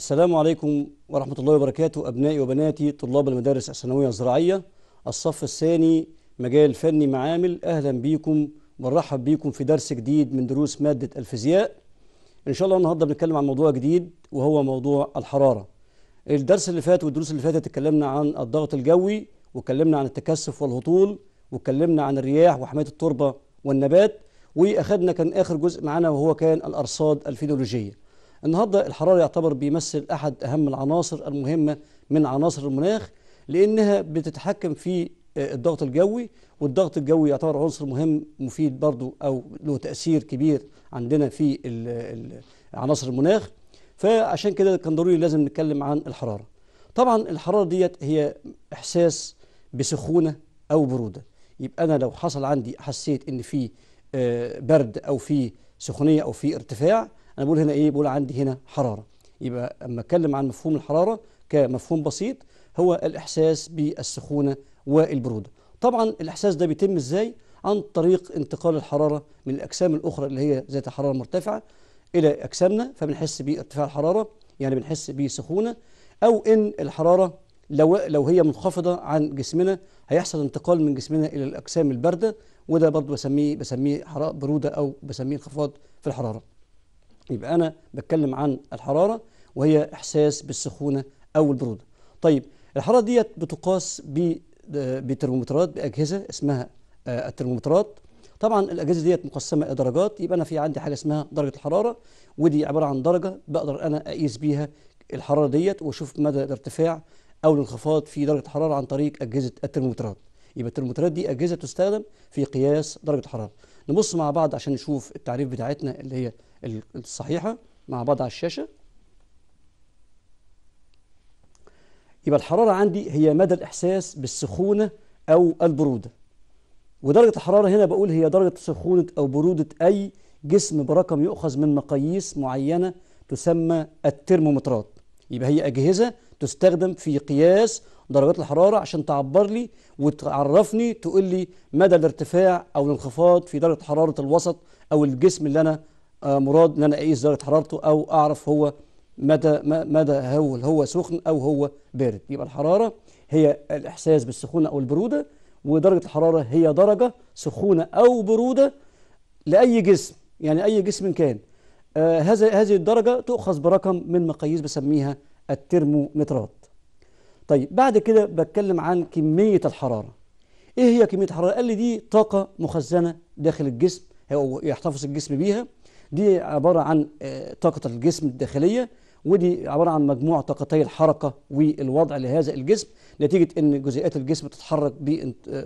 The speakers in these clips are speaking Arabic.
السلام عليكم ورحمة الله وبركاته أبنائي وبناتي طلاب المدارس الثانوية الزراعية. الصف الثاني مجال فني معامل. أهلا بيكم ونرحب بيكم في درس جديد من دروس مادة الفيزياء. إن شاء الله النهاردة بنتكلم عن موضوع جديد وهو موضوع الحرارة. الدرس اللي فات والدروس اللي فاتت اتكلمنا عن الضغط الجوي واتكلمنا عن التكثف والهطول واتكلمنا عن الرياح وحماية التربة والنبات وأخذنا كان آخر جزء معنا وهو كان الأرصاد الفينولوجية النهارده الحرارة يعتبر بيمثل أحد أهم العناصر المهمة من عناصر المناخ لأنها بتتحكم في الضغط الجوي والضغط الجوي يعتبر عنصر مهم مفيد برضو أو له تأثير كبير عندنا في عناصر المناخ. فعشان كده كان ضروري لازم نتكلم عن الحرارة. طبعا الحرارة ديت هي إحساس بسخونة أو برودة. يبقى أنا لو حصل عندي حسيت إن في برد أو في سخونية أو في ارتفاع أنا بقول هنا إيه؟ بقول عندي هنا حرارة. يبقى أما أتكلم عن مفهوم الحرارة كمفهوم بسيط هو الإحساس بالسخونة والبرودة. طبعا الإحساس ده بيتم إزاي؟ عن طريق انتقال الحرارة من الأجسام الأخرى اللي هي ذات حرارة مرتفعة إلى أجسامنا فبنحس بارتفاع الحرارة يعني بنحس بسخونة أو إن الحرارة لو لو هي منخفضة عن جسمنا هيحصل انتقال من جسمنا إلى الأجسام الباردة وده برضه بسميه بسميه حرارة برودة أو بسميه انخفاض في الحرارة. يبقى أنا بتكلم عن الحرارة وهي إحساس بالسخونة أو البرودة. طيب الحرارة ديت بتقاس بترمومترات بأجهزة اسمها الترمومترات. طبعا الأجهزة ديت مقسمة إلى درجات يبقى أنا في عندي حاجة اسمها درجة الحرارة ودي عبارة عن درجة بقدر أنا أقيس بيها الحرارة ديت وأشوف مدى الارتفاع أو الانخفاض في درجة الحرارة عن طريق أجهزة الترمومترات. يبقى الترمومترات دي أجهزة تستخدم في قياس درجة الحرارة. نبص مع بعض عشان نشوف التعريف بتاعتنا اللي هي الصحيحة مع بعض على الشاشة. يبقى الحرارة عندي هي مدى الإحساس بالسخونة أو البرودة. ودرجة الحرارة هنا بقول هي درجة سخونة أو برودة أي جسم برقم يؤخذ من مقاييس معينة تسمى الترمومترات. يبقى هي أجهزة تستخدم في قياس درجات الحرارة عشان تعبر لي وتعرفني تقول لي مدى الارتفاع أو الانخفاض في درجة حرارة الوسط أو الجسم اللي أنا مراد إن أنا أقيس درجة حرارته أو أعرف هو مدى مدى هو هو سخن أو هو بارد. يبقى الحرارة هي الإحساس بالسخونة أو البرودة ودرجة الحرارة هي درجة سخونة أو برودة لأي جسم يعني أي جسم كان. آه هذا هذه الدرجة تؤخذ برقم من مقاييس بسميها الترمومترات. طيب بعد كده بتكلم عن كمية الحرارة. إيه هي كمية الحرارة؟ قال لي دي طاقة مخزنة داخل الجسم يحتفظ الجسم بيها. دي عبارة عن طاقة الجسم الداخلية ودي عبارة عن مجموع طاقتي الحركة والوضع لهذا الجسم نتيجة أن جزيئات الجسم تتحرك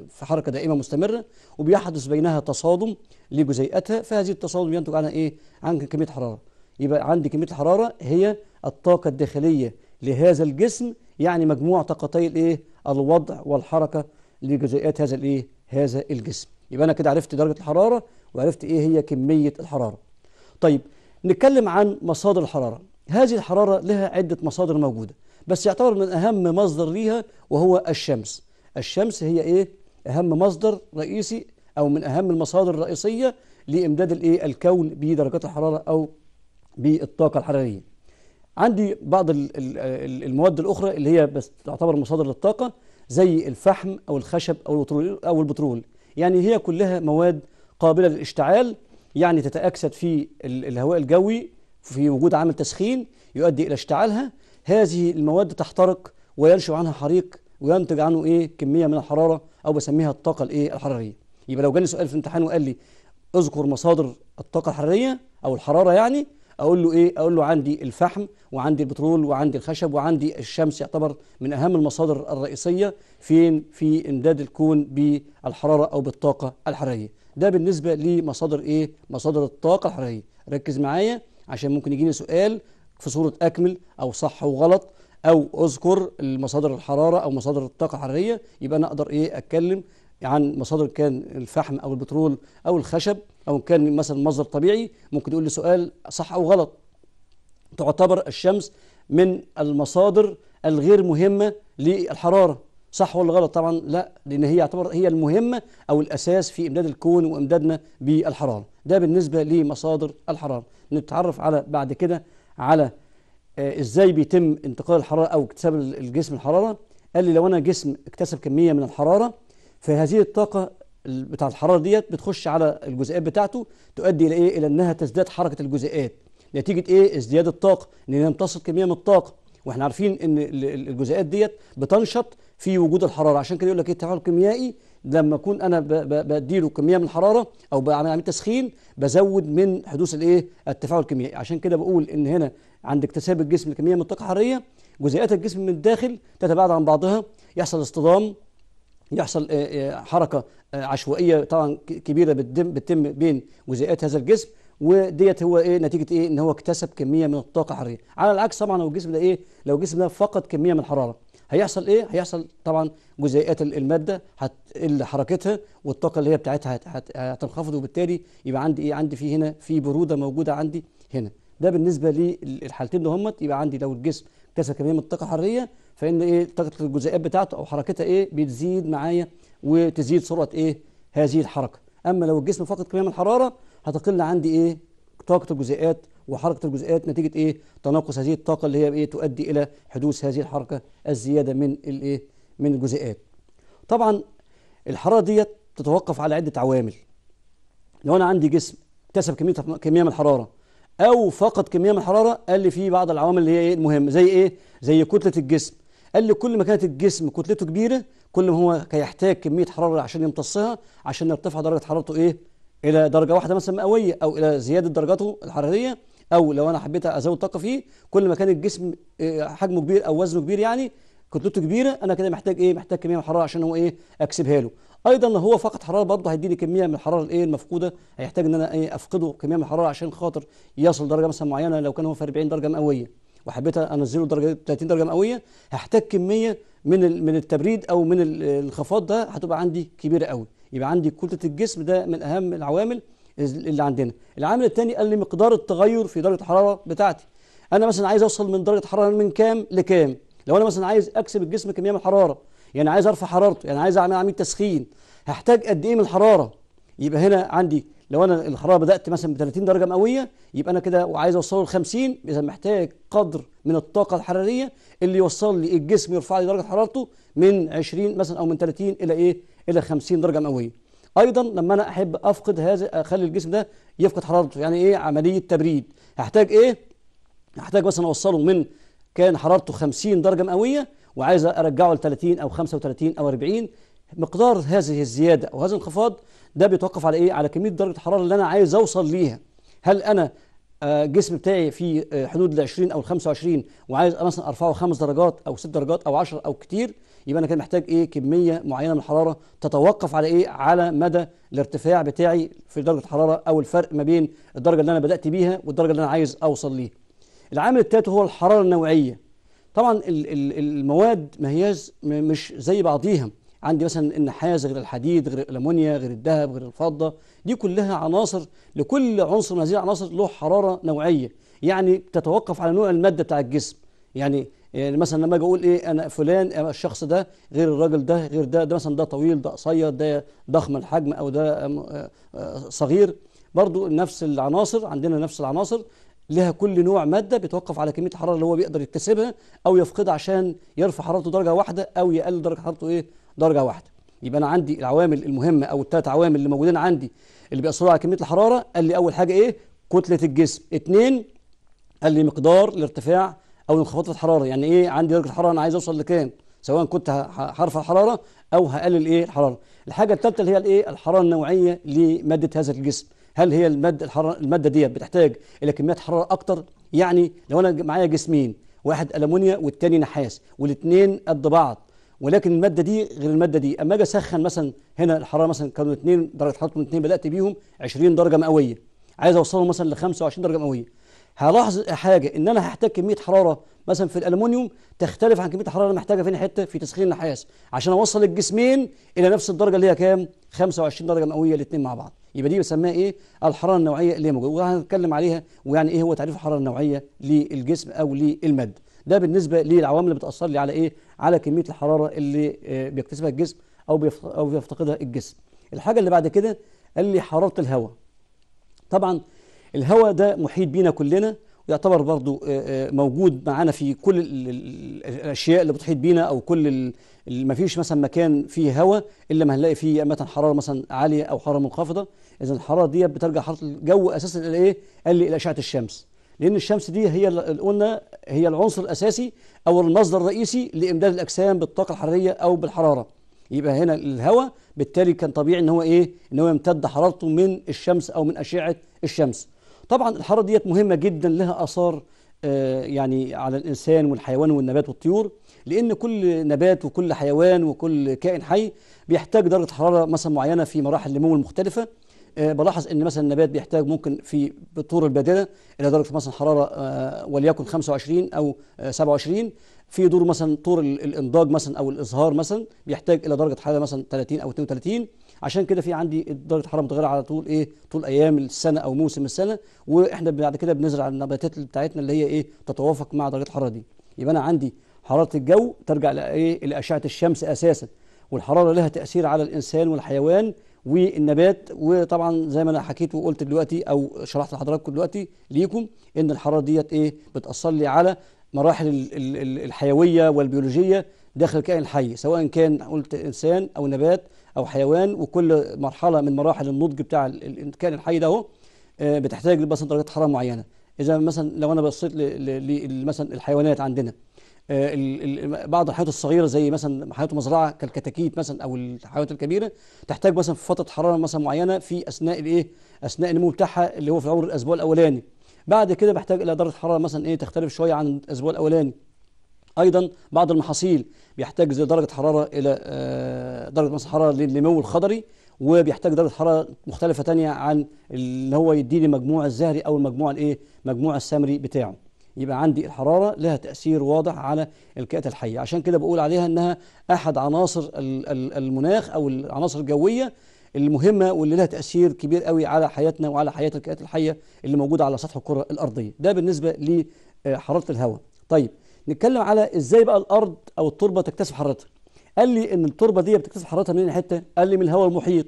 في حركة دائمة مستمرة وبيحدث بينها تصادم لجزيئاتها فهذه التصادم ينتج عنها إيه؟ عن كمية حرارة يبقى عندي كمية الحرارة هي الطاقة الداخلية لهذا الجسم يعني مجموع طاقتي الإيه؟ الوضع والحركة لجزيئات هذا الإيه؟ هذا الجسم يبقى أنا كده عرفت درجة الحرارة وعرفت إيه هي كمية الحرارة طيب نتكلم عن مصادر الحرارة هذه الحرارة لها عدة مصادر موجودة بس يعتبر من أهم مصدر ليها وهو الشمس الشمس هي إيه؟ أهم مصدر رئيسي أو من أهم المصادر الرئيسية لإمداد الإيه؟ الكون بدرجات الحرارة أو بالطاقة الحرارية عندي بعض المواد الأخرى اللي هي بس تعتبر مصادر للطاقة زي الفحم أو الخشب أو البترول أو البترول يعني هي كلها مواد قابلة للاشتعال يعني تتأكسد في الهواء الجوي في وجود عامل تسخين يؤدي إلى اشتعالها. هذه المواد تحترق وينشأ عنها حريق وينتج عنه إيه؟ كمية من الحرارة أو بسميها الطاقة الإيه؟ الحرارية. يبقى لو جاني سؤال في الامتحان وقال لي اذكر مصادر الطاقة الحرارية أو الحرارة يعني أقول له إيه؟ أقول له عندي الفحم وعندي البترول وعندي الخشب وعندي الشمس يعتبر من أهم المصادر الرئيسية فين؟ في إمداد الكون بالحرارة أو بالطاقة الحرارية. ده بالنسبة لمصادر إيه؟ مصادر الطاقة الحرارية. ركز معايا عشان ممكن يجيني سؤال في صورة أكمل أو صح وغلط أو أذكر المصادر الحرارة أو مصادر الطاقة الحرارية. يبقى أنا أقدر إيه؟ أتكلم عن مصادر كان الفحم أو البترول أو الخشب أو كان مثلا مصدر طبيعي. ممكن يقول لي سؤال صح أو غلط. تعتبر الشمس من المصادر الغير مهمة للحرارة. صح ولا غلط؟ طبعا لا لأن هي يعتبر هي المهمه أو الأساس في إمداد الكون وإمدادنا بالحرارة. ده بالنسبة لمصادر الحرارة. نتعرف على بعد كده على آه، إزاي بيتم انتقال الحرارة أو اكتساب الجسم الحرارة. قال لي لو أنا جسم اكتسب كمية من الحرارة فهذه الطاقة ال- بتاع الحرارة ديت بتخش على الجزيئات بتاعته تؤدي إلى إيه؟ إلى إنها تزداد حركة الجزيئات. نتيجة إيه؟ ازدياد الطاقة. ان هي امتصت كمية من الطاقة. وإحنا عارفين إن ال- ال- الجزيئات ديت بتنشط في وجود الحرارة. عشان كده يقول لك إيه؟ التفاعل الكيميائي لما أكون أنا بديله كمية من الحرارة أو بعمل عمليه تسخين بزود من حدوث الإيه؟ التفاعل الكيميائي. عشان كده بقول إن هنا عند اكتساب الجسم لكميه من الطاقه الحراريه جزيئات الجسم من الداخل تتباعد عن بعضها. يحصل اصطدام يحصل آه، آه، حركة آه، عشوائية طبعا كبيرة بتتم بين جزيئات هذا الجسم وديت هو إيه؟ نتيجة إيه؟ إن هو اكتسب كمية من الطاقة الحرارية. على العكس طبعا لو الجسم ده إيه؟ لو الجسم ده فقد كمية من الحرارة. هيحصل إيه؟ هيحصل طبعا جزيئات ال- المادة هتقل حركتها والطاقة اللي هي بتاعتها هت- هت- هتنخفض وبالتالي يبقى عندي إيه؟ عندي في هنا في برودة موجودة عندي هنا. ده بالنسبة للحالتين ده همت يبقى عندي لو الجسم اكتسب كمية من الطاقة الحراريه فإن إيه؟ طاقة الجزيئات بتاعته أو حركتها إيه؟ بتزيد معايا وتزيد سرعة إيه؟ هذه الحركة. أما لو الجسم فقد كمية من الحرارة هتقل عندي إيه؟ طاقة الجزيئات وحركة الجزيئات نتيجة إيه؟ تناقص هذه الطاقة اللي هي إيه تؤدي إلى حدوث هذه الحركة الزيادة من الايه من الجزيئات طبعا الحرارة ديت تتوقف على عدة عوامل. لو أنا عندي جسم اكتسب كمية كمية من الحرارة أو فقد كمية من الحرارة قال لي في بعض العوامل اللي هي إيه؟ المهمه زي إيه؟ زي كتلة الجسم. قال لي كل ما كانت الجسم كتلته كبيرة كل ما هو هيحتاج كمية حرارة عشان يمتصها عشان يرتفع درجة حرارته إيه؟ إلى درجة واحدة مثلا مئوية أو إلى زيادة درجاته الحرارية. أو لو أنا حبيت أزود طاقة فيه كل ما كان الجسم إيه، حجمه كبير أو وزنه كبير يعني كتلته كبيرة أنا كده محتاج إيه؟ محتاج كمية من الحرارة عشان هو إيه؟ أكسبها له. أيضا لو هو فقد حرارة برضه هيديني كمية من الحرارة الإيه؟ المفقودة. هيحتاج إن أنا إيه؟ أفقده كمية من الحرارة عشان خاطر يصل درجة مثلا معينة لو كان هو في 40 درجة مئوية وحبيت أنزله درجة 30 درجة مئوية هحتاج كمية من من التبريد أو من ال- الانخفاض ده هتبقى عندي كبيرة قوي يبقى عندي كتلة الجسم ده من أهم العوامل اللي عندنا. العامل الثاني قال لي مقدار التغير في درجة الحرارة بتاعتي. أنا مثلا عايز أوصل من درجة حراره من كام لكام؟ لو أنا مثلا عايز أكسب الجسم كميه من الحراره يعني عايز أرفع حرارته يعني عايز اعمل عمليه تسخين. هحتاج قد إيه من الحرارة؟ يبقى هنا عندي لو أنا الحرارة بدأت مثلا ب 30 درجة مئوية يبقى أنا كده وعايز أوصله ل 50 إذا محتاج قدر من الطاقة الحرارية اللي يوصل لي الجسم يرفع لي درجة حرارته من 20 مثلا أو من 30 إلى إيه؟ إلى 50 درجة مئوية. أيضا لما أنا أحب أفقد هذا أخلي الجسم ده يفقد حرارته. يعني إيه؟ عملية تبريد. هحتاج إيه؟ هحتاج مثلا أوصله من كان حرارته 50 درجة مئوية وعايز أرجعه ل 30 أو 35 أو 40 مقدار هذه الزيادة أو هذا الانخفاض ده بيتوقف على إيه؟ على كمية درجة الحراره اللي أنا عايز أوصل ليها. هل أنا آه، الجسم بتاعي في آه، حدود ال 20 أو ال 25 وعايز مثلا أرفعه 5 درجات أو 6 درجات أو 10 أو كتير؟ يبقى أنا كده محتاج إيه؟ كمية معينة من الحرارة تتوقف على إيه؟ على مدى الارتفاع بتاعي في درجة الحرارة أو الفرق ما بين الدرجة اللي أنا بدأت بيها والدرجة اللي أنا عايز أوصل ليها. العامل الثالث هو الحرارة النوعية. طبعا ال- ال- المواد ما هياش مش زي بعضيها. عندي مثلا النحاس غير الحديد غير الالومنيا غير الذهب غير الفضة. دي كلها عناصر لكل عنصر من هذه العناصر له حرارة نوعية. يعني تتوقف على نوع المادة بتاع الجسم. يعني يعني مثلا لما أجي أقول إيه أنا فلان أنا الشخص ده غير الراجل ده غير ده ده مثلا ده طويل ده قصير ده ضخم الحجم أو ده أم- آه، آه، صغير. برضو نفس العناصر عندنا نفس العناصر لها كل نوع مادة بيتوقف على كمية الحراره اللي هو بيقدر يكتسبها أو يفقدها عشان يرفع حرارته درجة واحدة أو يقلل درجة حرارته إيه درجة واحدة. يبقى أنا عندي العوامل المهمة أو الثلاث عوامل اللي موجودين عندي اللي بيأثروا على كمية الحرارة قال لي أول حاجة إيه كتلة الجسم. اثنين قال لي مقدار الارتفاع أو انخفاض الحرارة. يعني إيه؟ عندي درجة الحرارة أنا عايز أوصل لكام؟ سواء كنت هرفع الحرارة أو هقلل إيه؟ الحرارة. الحاجة الثالثه اللي هي الإيه؟ الحرارة النوعية لمادة هذا الجسم. هل هي المادة الحراره المادة ديت بتحتاج إلى كميات حرارة أكتر؟ يعني لو أنا معايا جسمين واحد ألمونيا والتاني نحاس والاثنين قد بعض ولكن المادة دي غير المادة دي. أما أجي أسخن مثلا هنا الحرارة مثلا كانوا اثنين درجة حرارتهم اثنين بدأت بيهم 20 درجة مئوية. عايز أوصلهم مثلا ل 25 درجة مئوية. هلاحظ حاجة إن أنا هحتاج كمية حرارة مثلا في الالومنيوم تختلف عن كمية الحرارة اللي محتاجها فين حتة في تسخين النحاس عشان أوصل الجسمين إلى نفس الدرجة اللي هي كام؟ 25 درجة مئوية الاثنين مع بعض. يبقى دي بنسميها إيه؟ الحرارة النوعية اللي موجودة. وهنتكلم عليها ويعني إيه هو تعريف الحرارة النوعية للجسم أو للماده ده بالنسبة للعوامل اللي بتأثر لي على إيه؟ على كمية الحرارة اللي آه، بيكتسبها الجسم أو أو بيفتقدها الجسم. الحاجة اللي بعد كده قال لي حرارة الهواء. طبعا الهواء ده محيط بينا كلنا يعتبر برضو آه، آه، موجود معانا في كل ال- ال- الأشياء اللي بتحيط بينا أو كل ما فيش مثلا مكان فيه هواء إلا ما هنلاقي فيه مثلا حرارة مثلا عالية أو حرارة منخفضة. إذا الحرارة دي بترجع حرارة الجو أساسا إلى إيه؟ قال لي إلى إشعة الشمس. لأن الشمس دي هي قلنا هي العنصر الأساسي أو المصدر الرئيسي لإمداد الأجسام بالطاقة الحرارية أو بالحرارة. يبقى هنا الهواء بالتالي كان طبيعي إن هو إيه؟ إن هو يمتد حرارته من الشمس أو من أشعة الشمس. طبعا الحراره ديت مهمة جدا لها آثار آه، يعني على الإنسان والحيوان والنبات والطيور لأن كل نبات وكل حيوان وكل كائن حي بيحتاج درجة حرارة مثلا معينة في مراحل النمو المختلفة. آه، بلاحظ إن مثلا النبات بيحتاج ممكن في بطور البادره إلى درجة مثلا حرارة آه، وليكن 25 أو آه، 27 في دور مثلا طور ال- الإنضاج مثلا أو الإزهار مثلا بيحتاج إلى درجة حرارة مثلا 30 أو 32 عشان كده في عندي درجه حراره متغيره على طول إيه طول أيام السنة أو موسم السنة وإحنا بعد كده بنزرع النباتات بتاعتنا اللي هي إيه تتوافق مع درجه الحرارة دي. يبقى أنا عندي حرارة الجو ترجع لايه لاشعه الشمس أساسا. والحرارة لها تأثير على الإنسان والحيوان والنبات وطبعا زي ما أنا حكيت وقلت دلوقتي أو شرحت لحضراتكم دلوقتي ليكم إن الحرارة ديت إيه بتأثر لي على مراحل ال- ال- ال- الحيوية والبيولوجية داخل الكائن الحي سواء كان قلت إنسان أو نبات أو حيوان وكل مرحلة من مراحل النضج بتاع ال- ال- الكائن الحي ده أهو آه، بتحتاج مثلا درجه حرارة معينة. إذا مثلا لو أنا بصيت مثلا الحيوانات عندنا آه، بعض الحيوانات الصغيرة زي مثلا حيوانات مزرعه كالكتاكيت مثلا أو الحيوانات الكبيرة تحتاج مثلا في فترة حرارة مثلا معينة في أثناء الإيه؟ أثناء النمو بتاعها اللي هو في عمر الأسبوع الأولاني. بعد كده بحتاج إلى درجة حرارة مثلا إيه؟ تختلف شوية عن الأسبوع الأولاني. أيضا بعض المحاصيل بيحتاج زي درجة حرارة إلى آه، درجة مثلا حرارة للنمو الخضري وبيحتاج درجة حرارة مختلفة تانية عن اللي هو يديني مجموع الزهري أو المجموع الإيه؟ مجموع الثمري بتاعه. يبقى عندي الحرارة لها تأثير واضح على الكائنات الحية. عشان كده بقول عليها إنها أحد عناصر ال- ال- المناخ أو العناصر الجوية المهمة واللي لها تأثير كبير قوي على حياتنا وعلى حياة الكائنات الحية اللي موجودة على سطح الكرة الأرضية. ده بالنسبة لحراره الهواء. طيب نتكلم على إزاي بقى الأرض أو التربة تكتسب حرارتها. قال لي إن التربة دي بتكتسب حرارتها منين حتة قال لي من الهواء المحيط.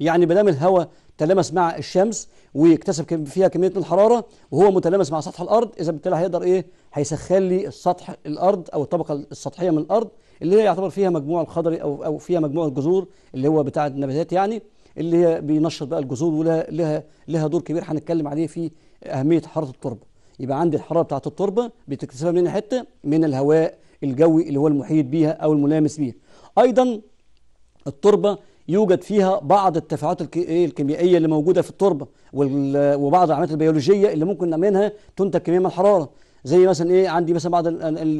يعني ما دام الهواء تلامس مع الشمس ويكتسب فيها كمية من الحرارة وهو متلامس مع سطح الأرض إذا بالتالي هيقدر إيه؟ هيسخن لي السطح الأرض أو الطبقة السطحية من الأرض اللي هي يعتبر فيها مجموع الخضري أو أو فيها مجموع الجذور اللي هو بتاع النباتات يعني اللي هي بينشط بقى الجذور ولها لها لها دور كبير هنتكلم عليه في أهمية حرارة التربة. يبقى عندي الحرارة بتاعه التربة بتكتسبها من حتة من الهواء الجوي اللي هو المحيط بيها أو الملامس بيها. أيضا التربة يوجد فيها بعض التفاعلات إيه الكيميائية اللي موجودة في التربة وبعض العمليات البيولوجية اللي ممكن منها تنتج كمية من الحرارة. زي مثلا إيه عندي مثلا بعض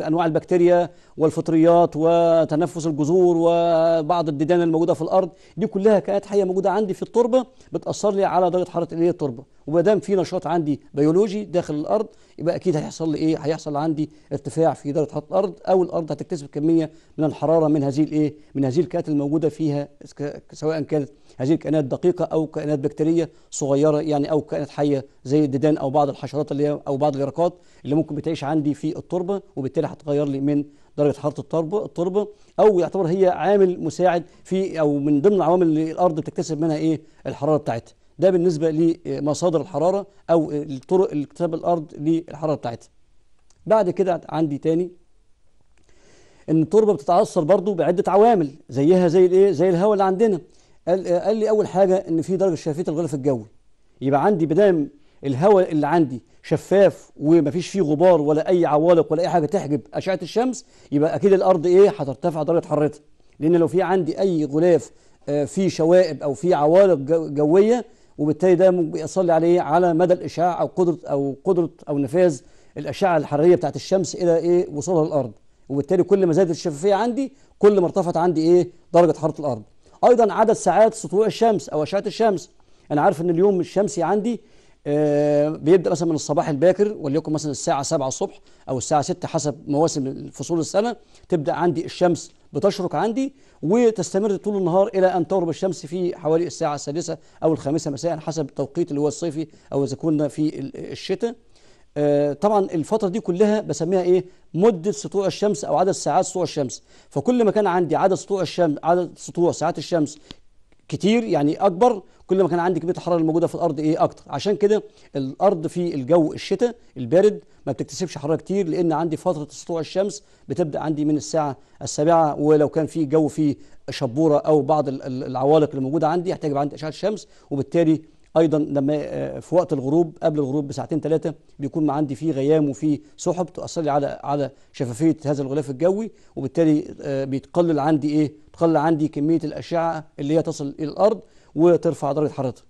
أنواع البكتيريا والفطريات وتنفس الجذور وبعض الديدان الموجودة في الأرض دي كلها كائنات حية موجودة عندي في التربة بتأثر لي على درجة حرارة الايه التربة. وما دام في نشاط عندي بيولوجي داخل الأرض يبقى أكيد هيحصل لي إيه؟ هيحصل عندي ارتفاع في درجة حرارة الأرض أو الأرض هتكتسب كمية من الحرارة من هذه الإيه؟ من هذه الكائنات الموجودة فيها سواء كانت هذه الكائنات دقيقة أو كائنات بكتيرية صغيرة يعني أو كائنات حية زي الديدان أو بعض الحشرات اللي أو بعض اليرقات اللي ممكن بتعيش عندي في التربة وبالتالي هتغير لي من درجة حرارة التربه التربه أو يعتبر هي عامل مساعد في أو من ضمن العوامل اللي الأرض بتكتسب منها إيه؟ الحرارة بتاعتها. ده بالنسبة لمصادر الحرارة أو الطرق اكتساب الأرض للحرارة بتاعتها. بعد كده عندي تاني إن التربه بتتاثر برضو بعدة عوامل زيها زي الإيه؟ زي الهواء اللي عندنا. قال, قال لي أول حاجة إن في درجة شفافية الغلاف الجوي. يبقى عندي بدام الهواء اللي عندي شفاف ومفيش فيه غبار ولا أي عوالق ولا أي حاجة تحجب أشعة الشمس يبقى أكيد الأرض إيه؟ هترتفع درجة حرارتها. لأن لو في عندي أي غلاف آه، فيه شوائب أو فيه عوالق جو- جوية وبالتالي ده بيأثر لي على مدى الإشعاع أو قدرة أو قدرة أو نفاذ الأشعة الحرارية بتاعت الشمس إلى إيه؟ وصولها للأرض. وبالتالي كل ما زادت الشفافية عندي كل ما ارتفعت عندي إيه؟ درجة حرارة الأرض. أيضا عدد ساعات سطوع الشمس أو أشعة الشمس. أنا عارف إن اليوم الشمسي عندي بيبدأ مثلا من الصباح الباكر وليكن مثلا الساعة 7 الصبح أو الساعة 6 حسب مواسم فصول السنة تبدأ عندي الشمس بتشرق عندي وتستمر طول النهار إلى أن تغرب الشمس في حوالي الساعة السادسة أو الخامسة مساء حسب التوقيت اللي هو الصيفي أو إذا كنا في ال- الشتاء. آه، طبعا الفترة دي كلها بسميها إيه؟ مدة سطوع الشمس أو عدد ساعات سطوع الشمس. فكل ما كان عندي عدد سطوع الشمس عدد سطوع ساعات الشمس كتير يعني أكبر. كل ما كان عندي كمية الحرارة الموجوده في الأرض إيه أكتر. عشان كده الأرض في الجو الشتاء البارد ما بتكتسبش حرارة كتير لأن عندي فترة سطوع الشمس بتبدأ عندي من الساعة السابعة ولو كان في جو فيه شبورة أو بعض ال- ال- العوالق اللي موجودة عندي يحتاج عندي أشعة الشمس وبالتالي أيضا لما آه، في وقت الغروب قبل الغروب بساعتين ثلاثة بيكون عندي فيه غيام وفيه سحب تؤثر لي على على شفافية هذا الغلاف الجوي وبالتالي آه، بيتقلل عندي إيه؟ تقلل عندي كمية الأشعة اللي هي تصل إلى الأرض وترفع درجة حرارتها.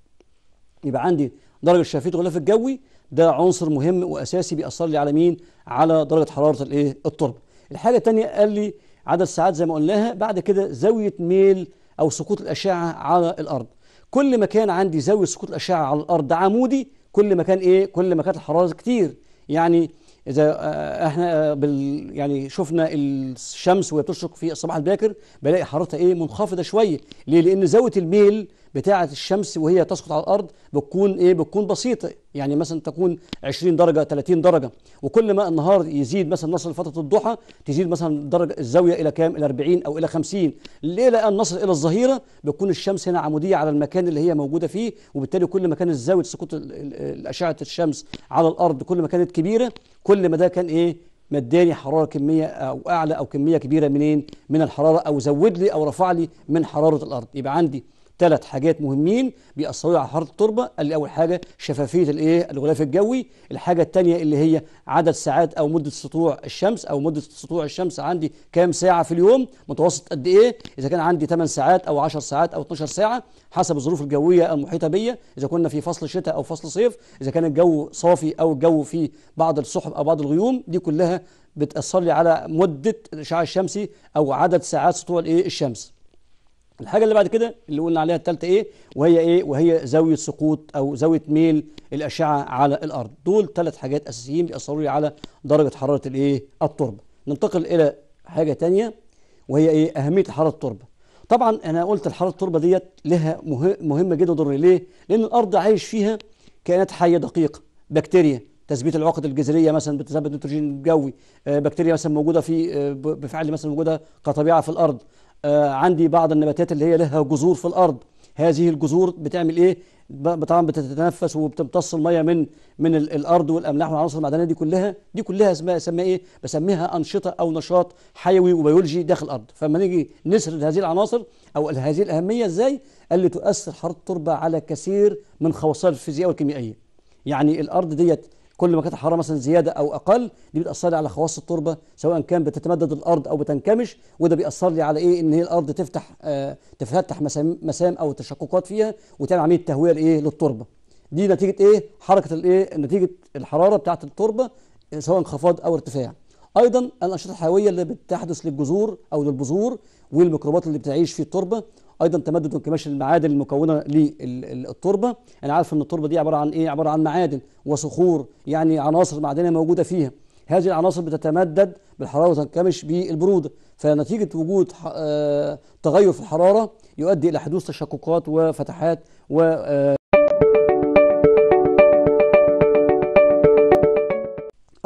يبقى عندي درجة شفافية الغلاف الجوي ده عنصر مهم وأساسي بيأثر لي على مين؟ على درجة حرارة الإيه؟ التربة. الحاجة الثانية قال لي عدد ساعات زي ما قلناها بعد كده زاوية ميل أو سقوط الأشعة على الأرض. كل ما كان عندي زاويه سقوط الأشعة على الأرض عمودي كل ما كان إيه؟ كل ما كانت الحرارة كتير. يعني إذا آه، إحنا آه، بال يعني شفنا الشمس وهي بتشرق في الصباح الباكر بلاقي حرارتها إيه منخفضة شوية ليه لأن زاويه الميل بتاعة الشمس وهي تسقط على الأرض بتكون إيه؟ بتكون بسيطة. يعني مثلا تكون 20 درجة 30 درجة. وكل ما النهار يزيد مثلا نصل لفتره الضحى تزيد مثلا درجة الزاوية إلى كام؟ إلى 40 أو إلى 50 ليه لأن نصل إلى الظهيرة بتكون الشمس هنا عمودية على المكان اللي هي موجودة فيه وبالتالي كل ما كانت زاويه سقوط أشعة الشمس على الأرض كل ما كانت كبيرة كل ما ده كان إيه؟ مداني حرارة كمية أو أعلى أو كمية كبيرة منين؟ من الحرارة أو زود لي أو رفع لي من حرارة الأرض. يبقى عندي ثلاث حاجات مهمين بيأثروا على حرارة التربة. اللي أول حاجة شفافية الإيه؟ الغلاف الجوي. الحاجة الثانية اللي هي عدد ساعات أو مدة سطوع الشمس أو مدة سطوع الشمس عندي كام ساعة في اليوم؟ متوسط قد إيه؟ إذا كان عندي 8 ساعات أو 10 ساعات أو 12 ساعة حسب الظروف الجوية المحيطة بيا. إذا كنا في فصل شتاء أو فصل صيف إذا كان الجو صافي أو الجو فيه بعض السحب أو بعض الغيوم دي كلها بتأثر لي على مدة الإشعاع الشمسي أو عدد ساعات سطوع الإيه؟ الشمس. الحاجة اللي بعد كده اللي قلنا عليها الثالثه إيه؟ وهي إيه؟ وهي زاوية سقوط أو زاوية ميل الأشعة على الأرض. دول ثلاث حاجات أساسيين بيأثروا لي على درجة حرارة الإيه؟ التربة. ننتقل إلى حاجة تانية وهي إيه؟ أهمية حراره التربة. طبعا أنا قلت الحرارة التربة ديت لها مه- مهمة جدا وضروريه ليه؟ لأن الأرض عايش فيها كائنات حية دقيقة. بكتيريا تثبيت العقد الجذرية مثلا بتثبت النيتروجين الجوي آه، بكتيريا مثلا موجودة في آه، بفعل مثلا موجودة كطبيعة في الأرض. عندي بعض النباتات اللي هي لها جذور في الأرض. هذه الجذور بتعمل إيه؟ طبعا بتتنفس وبتمتص المية من من ال- الأرض والأملاح والعناصر المعدنية دي كلها. دي كلها اسمها اسمها إيه؟ بسميها أنشطة أو نشاط حيوي وبيولوجي داخل الأرض. فلما نيجي نسرد هذه العناصر أو هذه الأهمية إزاي؟ قال لي تؤثر حرارة التربة على كثير من خواصها الفيزيائيه والكيميائية. يعني الأرض ديت كل ما كانت الحرارة مثلا زيادة أو أقل دي بتأثر لي على خواص التربة سواء كان بتتمدد الأرض أو بتنكمش وده بيأثر لي على إيه؟ إن هي الأرض تفتح آه تفتح مسام, مسام أو تشققات فيها وتعمل عملية تهوية لإيه؟ للتربة. دي نتيجة إيه؟ حركة الإيه؟ نتيجة الحرارة بتاعة التربة سواء انخفاض أو ارتفاع. أيضا الأنشطة الحيوية اللي بتحدث للجذور أو للبذور والميكروبات اللي بتعيش في التربة أيضا تمدد وانكماش المعادن المكونة للتربة. أنا عارف إن التربة دي عبارة عن إيه؟ عبارة عن معادن وصخور يعني عناصر معدنية موجودة فيها. هذه العناصر بتتمدد بالحرارة وتنكمش بالبرودة. فنتيجة وجود آه، تغير في الحرارة يؤدي إلى حدوث تشققات وفتحات و آه،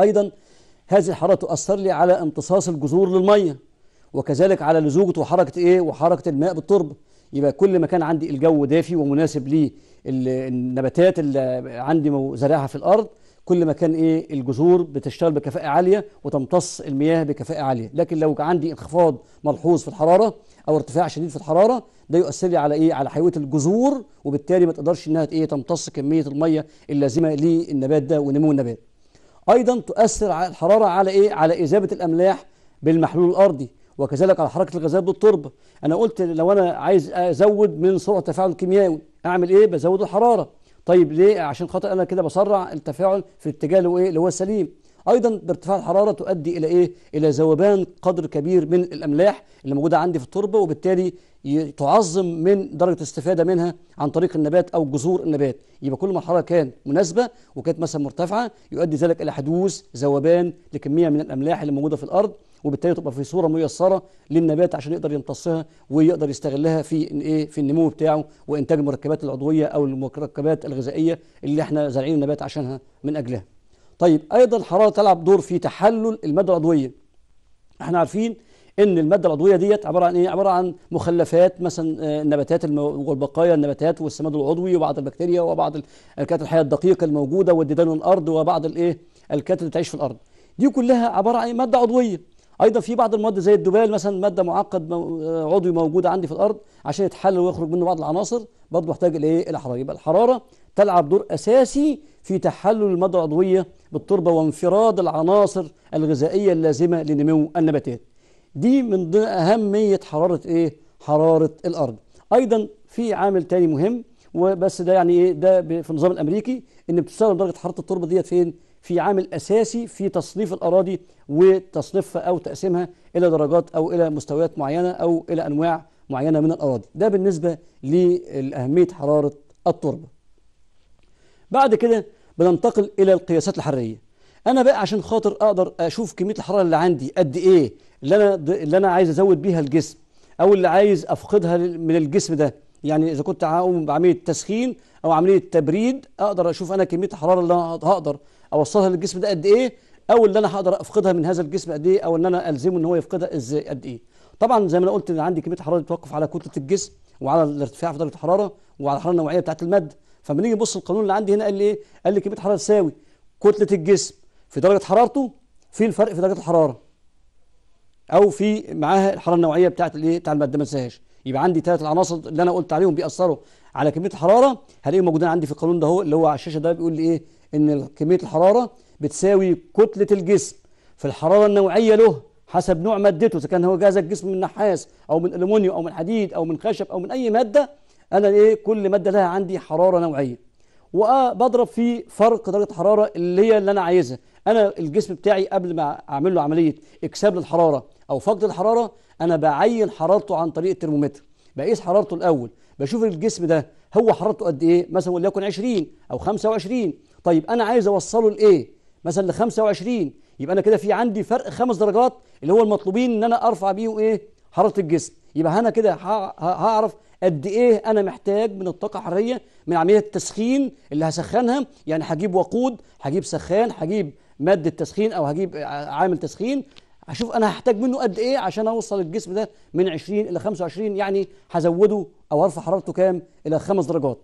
أيضا هذه الحرارة تؤثر لي على امتصاص الجذور للمية وكذلك على لزوجة وحركة إيه؟ وحركة الماء بالتربة. يبقى كل ما كان عندي الجو دافي ومناسب للنباتات اللي عندي زارعها في الأرض كل ما كان إيه الجذور بتشتغل بكفاءة عالية وتمتص المياه بكفاءة عالية. لكن لو عندي انخفاض ملحوظ في الحرارة أو ارتفاع شديد في الحرارة ده يؤثر لي على إيه؟ على حيوية الجذور وبالتالي ما تقدرش إنها إيه تمتص كمية الميه اللازمة للنبات ده ونمو النبات. أيضا تؤثر على الحرارة على إيه؟ على اذابه الأملاح بالمحلول الأرضي. وكذلك على حركة الغازات بالتربه أنا قلت لو أنا عايز أزود من سرعة التفاعل الكيميائي أعمل إيه؟ بزود الحراره طيب ليه؟ عشان خاطر أنا كده بسرع التفاعل في الاتجاه اللي هو إيه؟ اللي هو أيضا بارتفاع الحرارة تؤدي إلى إيه؟ إلى ذوبان قدر كبير من الأملاح اللي موجودة عندي في التربه وبالتالي تعظم من درجة الاستفادة منها عن طريق النبات أو جذور النبات. يبقى كل ما الحرارة كان مناسبة وكانت مثلا مرتفعة يؤدي ذلك إلى حدوث ذوبان لكمية من الأملاح اللي موجودة في الأرض. وبالتالي تبقى في صورة ميسرة للنبات عشان يقدر يمتصها ويقدر يستغلها في إيه في النمو بتاعه وإنتاج المركبات العضوية أو المركبات الغذائية اللي إحنا زارعين النبات عشانها من أجلها. طيب أيضا الحراره تلعب دور في تحلل المادة العضوية. إحنا عارفين إن المادة العضوية ديت عبارة عن إيه؟ عبارة عن مخلفات مثلا آه، النباتات والبقايا النباتات والسماد العضوي وبعض البكتيريا وبعض ال- الكائنات الحية الدقيقة الموجودة والديدان الأرض وبعض الإيه؟ الكائنات اللي تعيش في الأرض. دي كلها عبارة عن مادة عضوية. أيضا في بعض المواد زي الدبال مثلا مادة معقد آه، عضوي موجودة عندي في الأرض عشان يتحلل ويخرج منه بعض العناصر برضه محتاج الايه الحراره يبقى الحرارة تلعب دور أساسي في تحلل المادة العضوية بالتربة وانفراد العناصر الغذائية اللازمة لنمو النباتات. دي من ضمن أهمية حرارة إيه؟ حرارة الأرض. أيضا في عامل تاني مهم وبس ده يعني إيه؟ ده في النظام الأمريكي إن بتستخدم درجة حرارة التربة ديت فين؟ في عامل أساسي في تصنيف الأراضي وتصنيفها أو تقسيمها إلى درجات أو إلى مستويات معينة أو إلى أنواع معينة من الأراضي. ده بالنسبة لأهمية حرارة التربة. بعد كده بننتقل إلى القياسات الحرارية. أنا بقى عشان خاطر أقدر أشوف كمية الحرارة اللي عندي قد إيه اللي أنا اللي أنا عايز أزود بيها الجسم أو اللي عايز أفقدها لل- من الجسم ده. يعني إذا كنت هقوم بعمليه تسخين أو عملية تبريد أقدر أشوف أنا كمية الحرارة اللي أنا هقدر أوصلها للجسم ده قد إيه؟ أو اللي أنا هقدر أفقدها من هذا الجسم قد إيه؟ أو ان أنا ألزمه إن هو يفقدها إزاي قد إيه؟ طبعا زي ما أنا قلت إن عندي كمية حرارة بتوقف على كتلة الجسم وعلى الارتفاع في درجة الحرارة وعلى الحرارة النوعية بتاعة الماده فلما نيجي نبص القانون اللي عندي هنا قال لي إيه؟ قال لي كمية حرارة تساوي كتلة الجسم في درجة حرارته في الفرق في درجة الحرارة أو في معاها الحرارة النوعية بتاعت الإيه؟ بتاع الماده ما انساهاش. يبقى عندي ثلاث العناصر اللي أنا قلت عليهم بيأثروا على كمية الحرارة هلاقيهم موجودين عندي في القانون ده هو اللي هو على الشاشة ده بيقول لي إيه؟ إن كمية الحرارة بتساوي كتلة الجسم. في الحراره النوعية له حسب نوع مادته إذا كان هو جهاز الجسم من نحاس أو من ألومنيوم أو من حديد أو من خشب أو من أي مادة أنا إيه كل مادة لها عندي حرارة نوعية. وبضرب في فرق درجة حراره اللي هي اللي أنا عايزها. أنا الجسم بتاعي قبل ما أعمل له عملية إكساب للحرارة أو فقد الحرارة أنا بعين حرارته عن طريق الترمومتر. بقيس حرارته الأول. بشوف الجسم ده هو حرارته قد إيه؟ مثلا وليكن 20 أو 25 طيب أنا عايز أوصله لإيه؟ مثلا ل 25 يبقى أنا كده في عندي فرق خمس درجات اللي هو المطلوبين إن أنا أرفع بيهم إيه؟ حرارة الجسم. يبقى أنا كده هعرف قد إيه أنا محتاج من الطاقة الحرارية من عملية التسخين اللي هسخنها. يعني هجيب وقود هجيب سخان هجيب مادة تسخين أو هجيب عامل تسخين. هشوف أنا هحتاج منه قد إيه عشان أوصل الجسم ده من 20 إلى 25 يعني هزوده أو أرفع حرارته كام؟ إلى خمس درجات.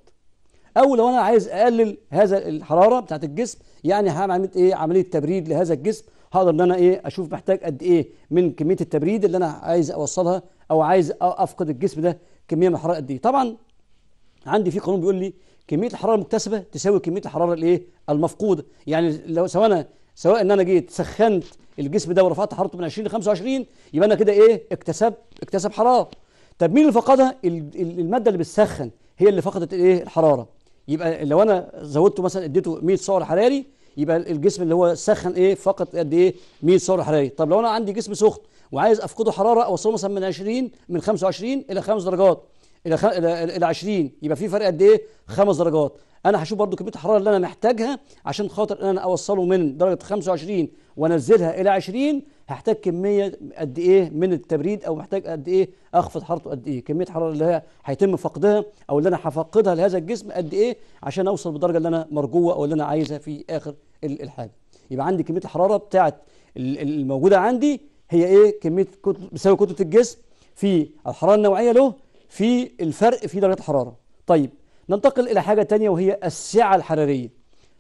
أو لو أنا عايز أقلل هذا الحرارة بتاعت الجسم يعني هعمل عملية إيه؟ عملية تبريد لهذا الجسم. هقدر إن أنا إيه؟ أشوف محتاج قد إيه من كمية التبريد اللي أنا عايز أوصلها أو عايز أفقد الجسم ده كمية من الحرارة قد إيه. طبعا عندي في قانون بيقول لي كمية الحرارة المكتسبة تساوي كمية الحرارة الإيه؟ المفقودة. يعني لو سواء أنا سواء إن أنا جيت سخنت الجسم ده ورفعت حرارته من 20 ل 25 يبقى أنا كده إيه؟ اكتسب اكتسب حرارة. طب مين اللي فقدها؟ ال- ال- المادة اللي بتسخن هي اللي فقدت الإيه؟ الحرارة. يبقى لو أنا زودته مثلا اديته 100 سعر حراري يبقى الجسم اللي هو سخن إيه فقط قد إيه 100 سعر حراري. طب لو أنا عندي جسم سخن وعايز أفقده حرارة أوصله مثلا من 20 من 25 إلى 5 درجات إلى خ... إلى إلى 20 يبقى في فرق قد إيه؟ خمس درجات. أنا هشوف برضو كمية الحرارة اللي أنا محتاجها عشان خاطر إن أنا أوصله من درجة 25 وأنزلها إلى 20 هحتاج كمية قد إيه من التبريد أو محتاج قد إيه أخفض حرارته قد إيه كمية الحراره اللي هي هيتم فقدها أو اللي أنا هفقدها لهذا الجسم قد إيه عشان أوصل بالدرجة اللي أنا مرجوة أو اللي أنا عايزها في آخر ال- الحاجة. يبقى عندي كمية الحرارة ال- الموجودة عندي هي إيه؟ كمية كتل بتساوي كتلة الجسم في الحرارة النوعية له في الفرق في درجات الحرارة. طيب ننتقل إلى حاجة تانية وهي السعة الحرارية.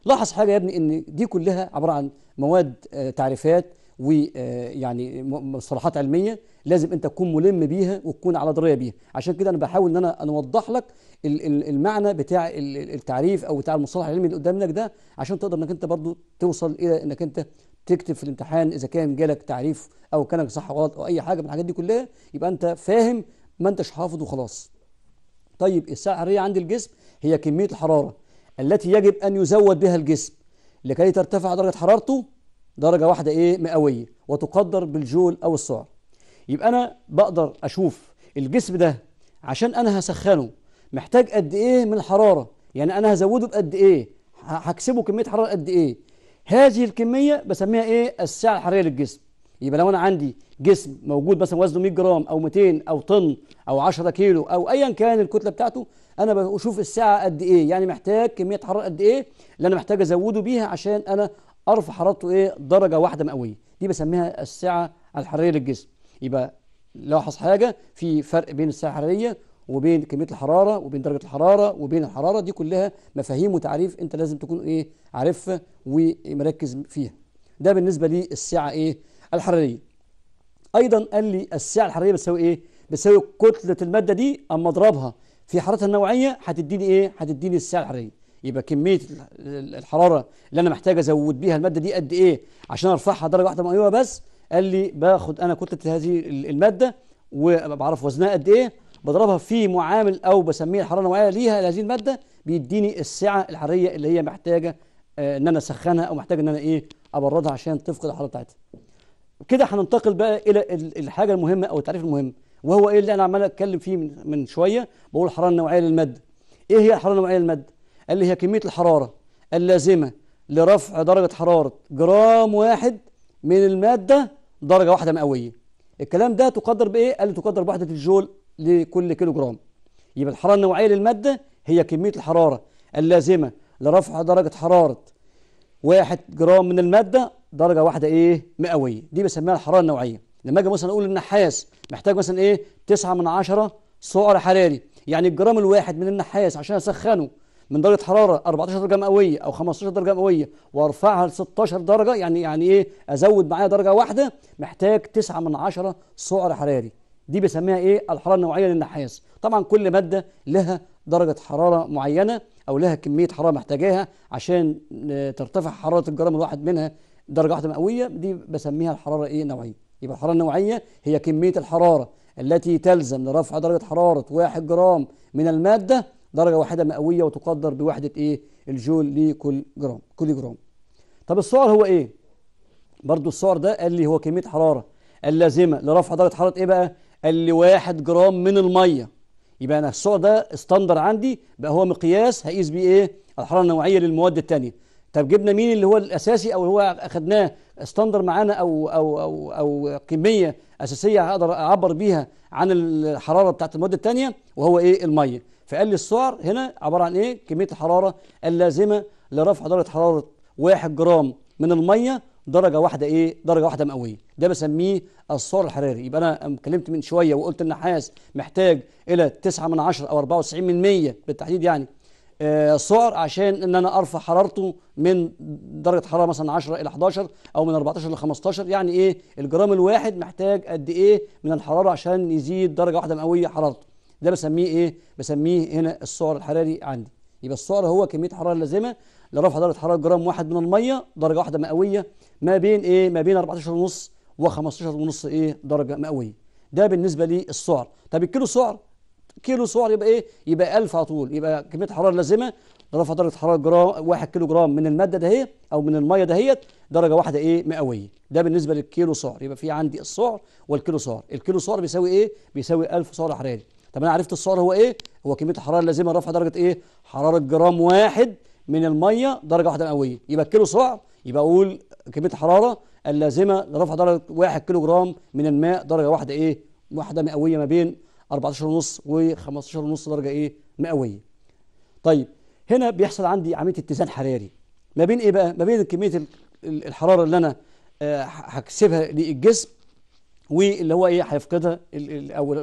لاحظ حاجة يا ابني إن دي كلها عبارة عن مواد آه، تعريفات ويعني مصطلحات علمية لازم أنت تكون ملم بيها وتكون على دراية بيها. عشان كده أنا بحاول إن أنا اوضح لك ال- ال- المعنى بتاع ال- ال- التعريف أو بتاع المصطلح العلمي اللي قدامك ده عشان تقدر إنك أنت برضو توصل إلى إنك أنت تكتب في الامتحان إذا كان جالك تعريف أو كانك صح أو غلط أو أي حاجة من الحاجات دي كلها يبقى أنت فاهم ما أنتش حافظ وخلاص. طيب السعة الحرارية عند الجسم هي كمية الحرارة التي يجب أن يزود بها الجسم. لكي ترتفع درجة حرارته درجة واحدة إيه؟ مئوية وتقدر بالجول أو السعر. يبقى أنا بقدر أشوف الجسم ده عشان أنا هسخنه محتاج قد إيه من الحرارة؟ يعني أنا هزوده بقد إيه؟ ه- هكسبه كمية حرارة قد إيه؟ هذه الكمية بسميها إيه؟ السعة الحرارية للجسم. يبقى لو أنا عندي جسم موجود مثلا وزنه 100 جرام أو 200 أو طن أو 10 كيلو أو ايا كان الكتلة بتاعته أنا بشوف السعه قد إيه. يعني محتاج كمية حرارة قد إيه اللي أنا محتاج أزوده بيها عشان أنا أرفع حرارته إيه درجة واحدة مئويه دي بسميها السعه الحرارية للجسم. يبقى لاحظ حاجة في فرق بين السعه الحرارية وبين كمية الحرارة وبين درجة الحرارة وبين الحرارة. دي كلها مفاهيم وتعريف أنت لازم تكون إيه عارفها ومركز فيها. ده بالنسبة للسعه إيه الحرارية. أيضا قال لي السعه الحرارية بتساوي إيه؟ بتساوي كتلة المادة دي أما أضربها. في حرارتها النوعية هتديني إيه؟ هتديني السعه الحراريه يبقى كمية الحرارة اللي أنا محتاج أزود بيها المادة دي قد إيه؟ عشان أرفعها درجة واحدة مئويه بس. قال لي باخد أنا كتلة هذه المادة وبعرف وزنها قد إيه. بضربها في معامل أو بسميه الحرارة النوعية ليها لهذه المادة بيديني السعة الحرارية اللي هي محتاجة آه إن أنا أسخنها أو محتاج إن أنا إيه؟ أبردها عشان تفقد الحرارة بتاعتها. كده هننتقل بقى إلى الحاجة المهمة أو التعريف المهم. وهو إيه اللي أنا عمال أتكلم فيه من, من شوية بقول الحراره النوعيه للماده إيه هي الحراره النوعيه للماده قال لي هي كمية الحرارة اللازمة لرفع درجة حرارة جرام واحد من المادة درجة واحدة مئوية. الكلام ده تقدر بإيه؟ قال لي تقدر بوحده الجول لكل كيلو جرام يبقى الحرارة النوعية للمادة هي كمية الحرارة اللازمة لرفع درجة حرارة واحد جرام من المادة درجة واحدة إيه؟ مئوية. دي بسميها الحرارة النوعية. لما أجي مثلا أقول النحاس محتاج مثلا إيه؟ 9 من 10 سعر حراري. يعني الجرام الواحد من النحاس عشان أسخنه من درجة حرارة 14 درجة مئوية أو 15 درجة مئوية وأرفعها ل 16 درجة يعني يعني إيه؟ أزود معايا درجة واحدة محتاج 9 من 10 سعر حراري. دي بسميها إيه؟ الحرارة النوعية للنحاس طبعا كل مادة لها درجة حرارة معينة أو لها كمية حرارة محتاجاها عشان ترتفع حرارة الجرام الواحد منها درجة واحدة مئوية. دي بسميها الحرارة إيه؟ نوعيه يبقى الحرارة النوعية هي كمية الحرارة التي تلزم لرفع درجة حرارة 1 جرام من المادة درجة واحدة مئوية وتقدر بوحدة إيه؟ الجول لكل جرام كل جرام. طب السعر هو إيه؟ برضو السعر ده قال لي هو كمية حرارة اللازمة لرفع درجة حرارة إيه بقى؟ قال لي 1 جرام من المية. يبقى أنا السعر ده standard عندي بقى هو مقياس هقيس بيه إيه؟ الحرارة النوعية للمواد الثانية طب جبنا مين اللي هو الأساسي أو اللي هو اخذناه استندر معانا أو أو أو أو كمية أساسية هقدر أعبر بيها عن الحرارة بتاعت المواد الثانية وهو إيه؟ المية. فقال لي السعر هنا عبارة عن إيه؟ كمية الحرارة اللازمة لرفع درجة حرارة 1 جرام من المية درجة واحدة إيه؟ درجة واحدة مئوية. ده بسميه السعر الحراري. يبقى أنا اتكلمت من شوية وقلت النحاس محتاج إلى 9 من 10 أو 94 من 100 بالتحديد يعني. سعر عشان إن أنا أرفع حرارته من درجة حرارة مثلا 10 إلى 11 أو من 14 ل 15 يعني إيه؟ الجرام الواحد محتاج قد إيه من الحرارة عشان يزيد درجة واحدة مئويه حرارته. ده بسميه إيه؟ بسميه هنا السعر الحراري عندي. يبقى السعر هو كمية الحراره اللازمه لرفع درجة حرارة جرام واحد من المية درجة واحدة مئويه ما بين إيه؟ ما بين 14 ونص و15 ونص إيه؟ درجة مئويه ده بالنسبة للسعر طب الكيلو سعر كيلو سعر يبقى إيه؟ يبقى 1000 على طول. يبقى كمية الحراره اللازمه لرفع درجة حرارة جرام 1 كيلو جرام من المادة دهيت أو من المية دهيت درجة واحدة إيه؟ مئوية. ده بالنسبة للكيلو سعر يبقى في عندي السعر والكيلو سعر الكيلو سعر بيساوي إيه؟ بيساوي 1000 سعر حراري. طب أنا عرفت السعر هو إيه؟ هو كمية الحراره اللازمه لرفع درجة إيه؟ حرارة جرام واحد من المية درجة واحدة مئوية. يبقى الكيلو سعر يبقى أقول كمية الحراره اللازمة لرفع درجة 1 كيلو جرام من الماء درجة واحدة إيه؟ واحدة مئوية ما بين 14 ونص و15 ونص درجة إيه؟ مئوية. طيب هنا بيحصل عندي عملية اتزان حراري. ما بين إيه بقى؟ ما بين كميه الحرارة اللي أنا هكسبها للجسم واللي هو إيه؟ هيفقدها أو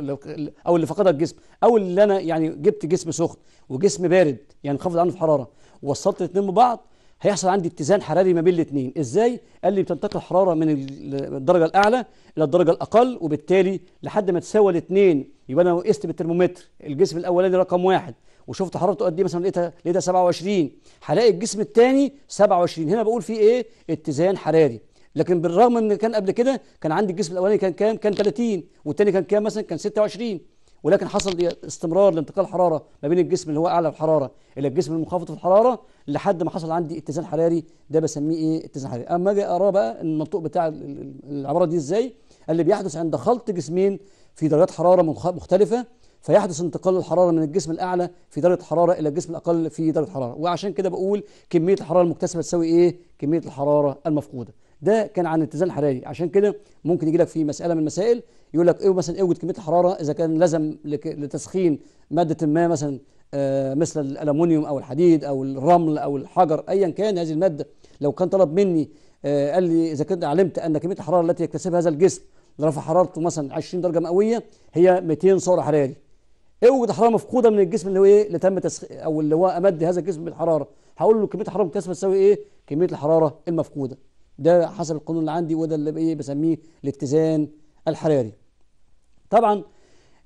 أو اللي فقدها الجسم أو اللي أنا يعني جبت جسم سخن وجسم بارد يعني انخفض عنه الحراره ووصلت الاثنين ببعض هيحصل عندي اتزان حراري ما بين الاثنين. إزاي؟ قال لي بتنتقل الحرارة من الدرجة الأعلى إلى الدرجة الأقل وبالتالي لحد ما تساوي الاثنين يبقى أنا قست بالترمومتر. الجسم الأولاني رقم واحد. وشفت حرارته قد إيه؟ مثلا لقيتها لقيتها 27 هلاقي الجسم الثاني 27 هنا بقول فيه إيه؟ اتزان حراري. لكن بالرغم إن كان قبل كده كان عندي الجسم الأولاني كان كام؟ كان 30 والثاني كان كام مثلا؟ كان 26 ولكن حصل استمرار لانتقال الحراره ما بين الجسم اللي هو أعلى الحرارة إلى الجسم المنخفض في الحرارة لحد ما حصل عندي اتزان حراري. ده بسميه إيه اتزان حراري. أما أجي اقرا بقى المنطوق بتاع العبارة دي إزاي؟ اللي بيحدث عند خلط جسمين في درجات حرارة مختلفة فيحدث انتقال الحرارة من الجسم الأعلى في درجة حرارة إلى الجسم الأقل في درجة حرارة. وعشان كده بقول كمية الحرارة المكتسبة تساوي إيه؟ كمية الحرارة المفقودة. ده كان عن الاتزان الحراري عشان كده ممكن يجي لك في مسألة من المسائل يقول لك إيه مثلا اوجد كمية الحرارة؟ إذا كان لزم لتسخين مادة ما مثلا آه مثل الالومنيوم أو الحديد أو الرمل أو الحجر ايا كان هذه المادة. لو كان طلب مني آه قال لي إذا كنت علمت أن كمية الحرارة التي يكتسبها هذا الجسم لرفع حرارته مثلا 20 درجة مئوية هي 200 سعر حراري. اوجد حراره مفقودة من الجسم اللي هو إيه؟ اللي تم تسخ... أو اللي هو أمد هذا الجسم بالحرارة. هقول له كمية الحرارة المكتسبة تساوي إيه؟ كمية الحرارة المفقودة. ده حسب القانون اللي عندي وده اللي إيه بسميه الاتزان الحراري. طبعا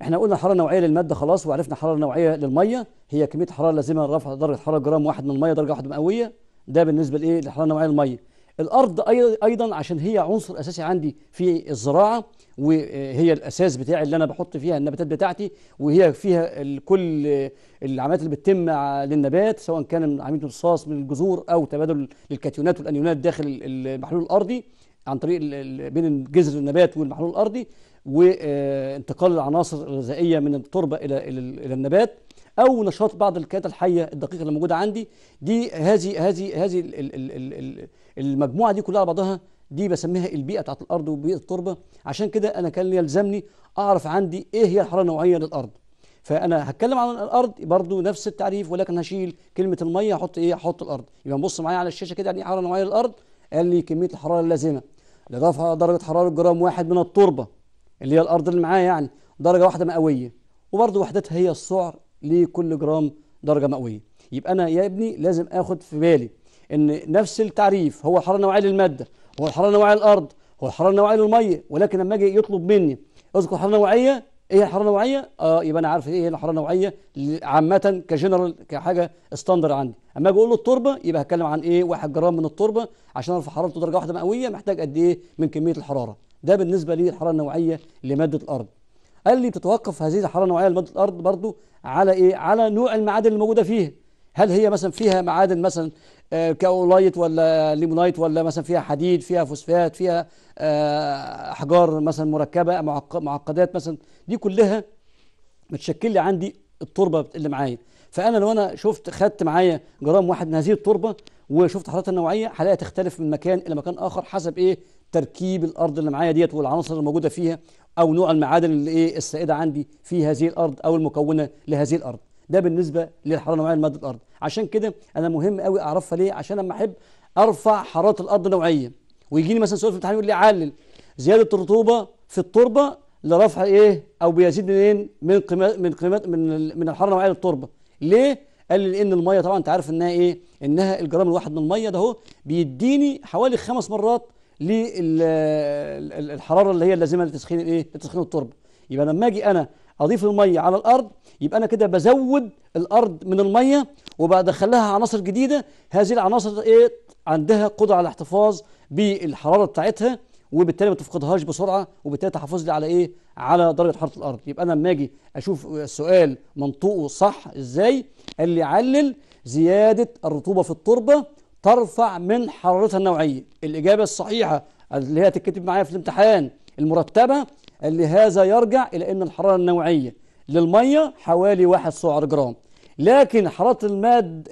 إحنا قلنا الحراره النوعيه للمادة خلاص وعرفنا الحراره النوعيه للمية. هي كمية الحراره اللازمه لرفع درجة حرارة جرام واحد من المية درجة واحدة مئوية. ده بالنسبة لإيه؟ للحراره النوعيه للمية. الأرض أيضا عشان هي عنصر أساسي عندي في الزراعة وهي الأساس بتاعي اللي أنا بحط فيها النباتات بتاعتي وهي فيها كل العمليات اللي بتتم للنبات سواء كان عملية امتصاص من الجذور أو تبادل للكاتيونات والأنيونات داخل المحلول الأرضي. عن طريق بين جذر النبات والمحلول الأرضي وانتقال العناصر الغذائية من التربة إلى إلى النبات أو نشاط بعض الكائنات الحية الدقيقة اللي موجودة عندي. دي هذه هذه هذه المجموعة دي كلها على بعضها دي بسميها البيئة بتاعت الأرض وبيئة التربة. عشان كده أنا كان يلزمني أعرف عندي إيه هي الحرارة النوعية للأرض. فأنا هتكلم عن الأرض برضو نفس التعريف ولكن هشيل كلمة المية أحط إيه؟ أحط الأرض. يبقى نبص معايا على الشاشة كده يعني إيه حرارة نوعية للأرض؟ قال لي كمية الحرارة اللازمة. لرفع درجة حرارة جرام واحد من التربة اللي هي الأرض اللي معايا يعني درجة واحدة مئوية. وبرضو وحدتها هي السعر لكل جرام درجة مئوية. يبقى أنا يا ابني لازم آخد في بالي إن نفس التعريف هو الحراره النوعيه للمادة هو الحراره النوعيه للأرض هو الحراره النوعيه للمية ولكن لما أجي يطلب مني أذكر حرارة نوعية إيه الحرارة النوعية؟ آه يبقى أنا عارف إيه الحرارة النوعية عامة كجنرال كحاجة standard عندي. أما أجي أقول له التربة يبقى هتكلم عن إيه؟ 1 جرام من التربة عشان ارفع حرارته درجة واحدة مئوية محتاج قد إيه؟ من كمية الحرارة. ده بالنسبة للحراره النوعية لمادة الأرض. قال لي تتوقف هذه الحرارة النوعية لمادة الأرض برضو على إيه؟ على نوع المعادن الموجوده فيها. هل هي مثلا فيها معادن مثلا آه كأولايت ولا ليمونايت ولا مثلا فيها حديد فيها فوسفات فيها آه احجار مثلا مركبة معقدات مثلا دي كلها بتشكل لي عندي التربة اللي معايا. فأنا لو أنا شفت خدت معايا جرام واحد من هذه التربة وشفت حرارتها النوعيه هلاقيها تختلف من مكان إلى مكان آخر حسب إيه تركيب الأرض اللي معايا ديت والعناصر الموجوده فيها أو نوع المعادن اللي إيه السائدة عندي في هذه الأرض أو المكونة لهذه الأرض. ده بالنسبة للحرارة النوعيه لمادة الأرض. عشان كده أنا مهم قوي أعرفها ليه؟ عشان لما أحب أرفع حرارة الأرض نوعيا ويجيني مثلا سؤال في الامتحان يقول لي علل زيادة الرطوبة في التربة لرفع إيه؟ أو بيزيد منين؟ من قيمات من قيمات من من الحرارة النوعية للتربة. ليه؟ قال لي لأن المية طبعا أنت عارف إنها إيه؟ إنها الجرام الواحد من المية ده أهو بيديني حوالي خمس مرات للحراره اللي هي اللازمة لتسخين الإيه؟ لتسخين التربة. يبقى لما أجي أنا أضيف المية على الأرض يبقى أنا كده بزود الأرض من المية وبدخل لها عناصر جديدة. هذه العناصر إيه؟ عندها قدرة على الاحتفاظ بالحرارة بتاعتها وبالتالي ما تفقدهاش بسرعة وبالتالي تحافظ لي على إيه؟ على درجة حرارة الأرض. يبقى أنا لما أجي أشوف السؤال منطوقه صح إزاي؟ قال لي علل زيادة الرطوبة في التربة ترفع من حرارتها النوعية. الإجابة الصحيحة اللي هي تتكتب معايا في الامتحان المرتبة اللي هذا يرجع إلى إن الحرارة النوعية للمية حوالي 1 سعر جرام. لكن حرارة الماد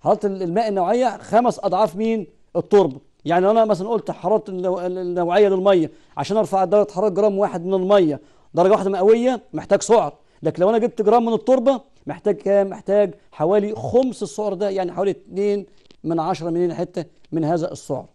حرارة الماء النوعية خمس أضعاف مين التربه يعني أنا مثلا قلت حرارة النوعية للمية عشان أرفع درجة حرارة جرام واحد من المية. درجة واحدة مئوية محتاج سعر. لكن لو أنا جبت جرام من التربة محتاج كام؟ محتاج حوالي خمس السعر ده يعني حوالي 2 من 10 مليون حتة من هذا السعر.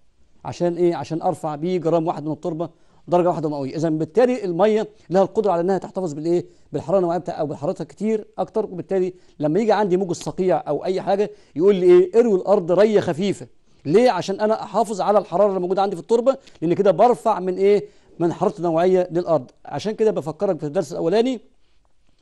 عشان إيه؟ عشان أرفع بيه جرام واحد من التربة درجة واحدة مئويه إذا بالتالي المية لها القدرة على إنها تحتفظ بالإيه؟ بالحرارة النوعيه أو بحرارتها كتير أكتر. وبالتالي لما يجي عندي موج الصقيع أو أي حاجة يقول لي إيه؟ اروي الأرض رية خفيفة. ليه؟ عشان أنا أحافظ على الحرارة اللي موجودة عندي في التربة لأن كده برفع من إيه؟ من حرارة النوعيه للأرض. عشان كده بفكرك في الدرس الأولاني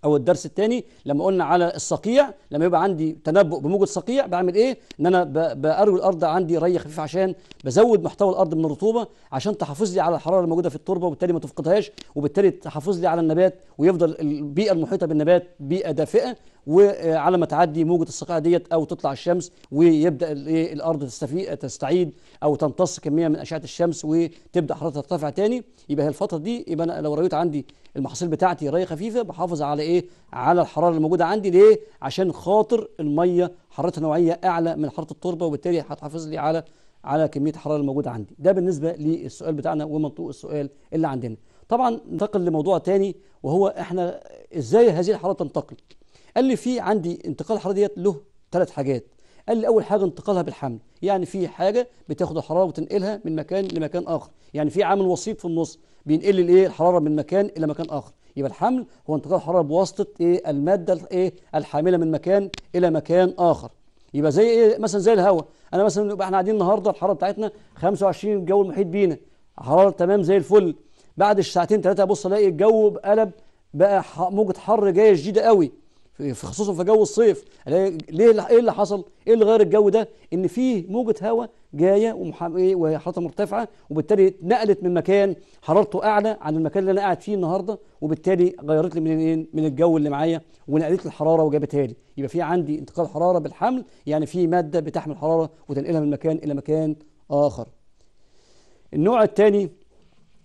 أو الدرس الثاني لما قلنا على الصقيع لما يبقى عندي تنبؤ بموجة صقيع بعمل إيه؟ إن أنا بأروي الأرض عندي ري خفيف عشان بزود محتوى الأرض من الرطوبة عشان تحافظ لي على الحرارة الموجودة في التربة وبالتالي ما تفقدهاش وبالتالي تحافظ لي على النبات ويفضل البيئة المحيطة بالنبات بيئة دافئة. وعلى ما تعدي موجة الصقيع ديت أو تطلع الشمس ويبدأ الأرض تستفيد تستعيد أو تمتص كمية من أشعة الشمس وتبدأ حرارتها ترتفع تاني. يبقى هي الفترة دي يبقى أنا لو ريت عندي المحاصيل بتاعتي ري خفيفة بحافظ على إيه؟ على الحرارة الموجودة عندي. ليه؟ عشان خاطر المية حرارتها نوعيه أعلى من حرارة التربة وبالتالي هتحافظ لي على على كمية الحرارة الموجودة عندي. ده بالنسبة للسؤال بتاعنا ومنطوق السؤال اللي عندنا. طبعا ننتقل لموضوع تاني وهو إحنا إزاي هذه الحرارة تنتقل؟ قال لي في عندي انتقال الحراره ديت له ثلاث حاجات. قال لي أول حاجة انتقالها بالحمل يعني في حاجة بتاخد الحرارة وتنقلها من مكان لمكان آخر. يعني في عامل وسيط في النص بينقل الإيه؟ الحرارة من مكان إلى مكان آخر. يبقى الحمل هو انتقال الحرارة بواسطة إيه؟ المادة الايه الحاملة من مكان إلى مكان آخر. يبقى زي إيه؟ مثلا زي الهواء. أنا مثلا يبقى إحنا قاعدين النهارده الحرارة بتاعتنا 25 الجو المحيط بينا. حراره تمام زي الفل. بعد الساعتين ثلاثة ابص ألاقي الجو قلب بقى موجة حر جاية شديدة قوي. في خصوصا في جو الصيف. ألاقي ليه إيه اللي حصل؟ إيه اللي غير الجو ده؟ إن في موجة هواء جاية إيه، وحرارتها مرتفعة وبالتالي اتنقلت من مكان حرارته أعلى عن المكان اللي أنا قاعد فيه النهارده وبالتالي غيرت لي من إيه؟ من الجو اللي معايا ونقلت لي الحرارة وجابتها لي. يبقى في عندي انتقال حرارة بالحمل يعني في مادة بتحمل حرارة وتنقلها من مكان إلى مكان آخر. النوع الثاني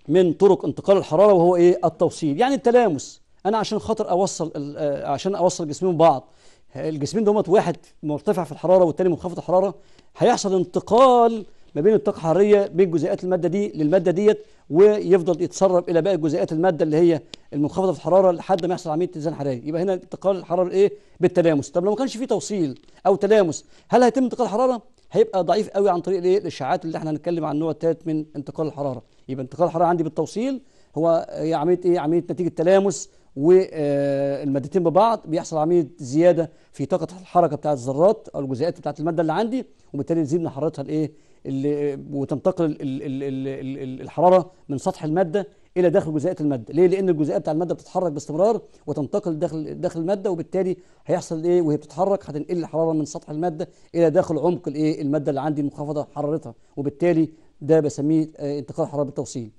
من طرق انتقال الحرارة وهو إيه؟ التوصيل. يعني التلامس. أنا عشان خاطر أوصل آه، عشان أوصل جسمين ببعض الجسمين دوت واحد مرتفع في الحرارة والتاني منخفض الحرارة. هيحصل انتقال ما بين الطاقة الحرارية بين جزيئات المادة دي للمادة ديت ويفضل يتسرب إلى باقي جزيئات المادة اللي هي المنخفضة في الحرارة لحد ما يحصل عملية اتزان حراري يبقى هنا انتقال الحرارة إيه بالتلامس. طب لو ما كانش في توصيل أو تلامس هل هيتم انتقال الحرارة؟ هيبقى ضعيف قوي عن طريق الإيه؟ الاشعاعات اللي إحنا هنتكلم عن النوع الثالث من انتقال الحرارة. يبقى انتقال الحرارة عندي بالتوصيل هو عملية إيه؟ عملية نتيجة تلامس والمادتين ببعض بيحصل عملية زيادة في طاقة الحركة بتاعة الذرات أو الجزيئات بتاعة المادة اللي عندي وبالتالي تزيد من حرارتها الإيه؟ اللي وتنتقل ال- ال- ال- ال- ال- الحرارة من سطح المادة إلى داخل جزيئات المادة. ليه؟ لأن الجزيئات بتاع المادة بتتحرك باستمرار وتنتقل داخل داخل المادة وبالتالي هيحصل إيه؟ وهي بتتحرك هتنقل الحرارة من سطح المادة إلى داخل عمق الإيه؟ المادة اللي عندي منخفضه حرارتها. وبالتالي ده بسميه آه، انتقال حرارة بالتوصيل.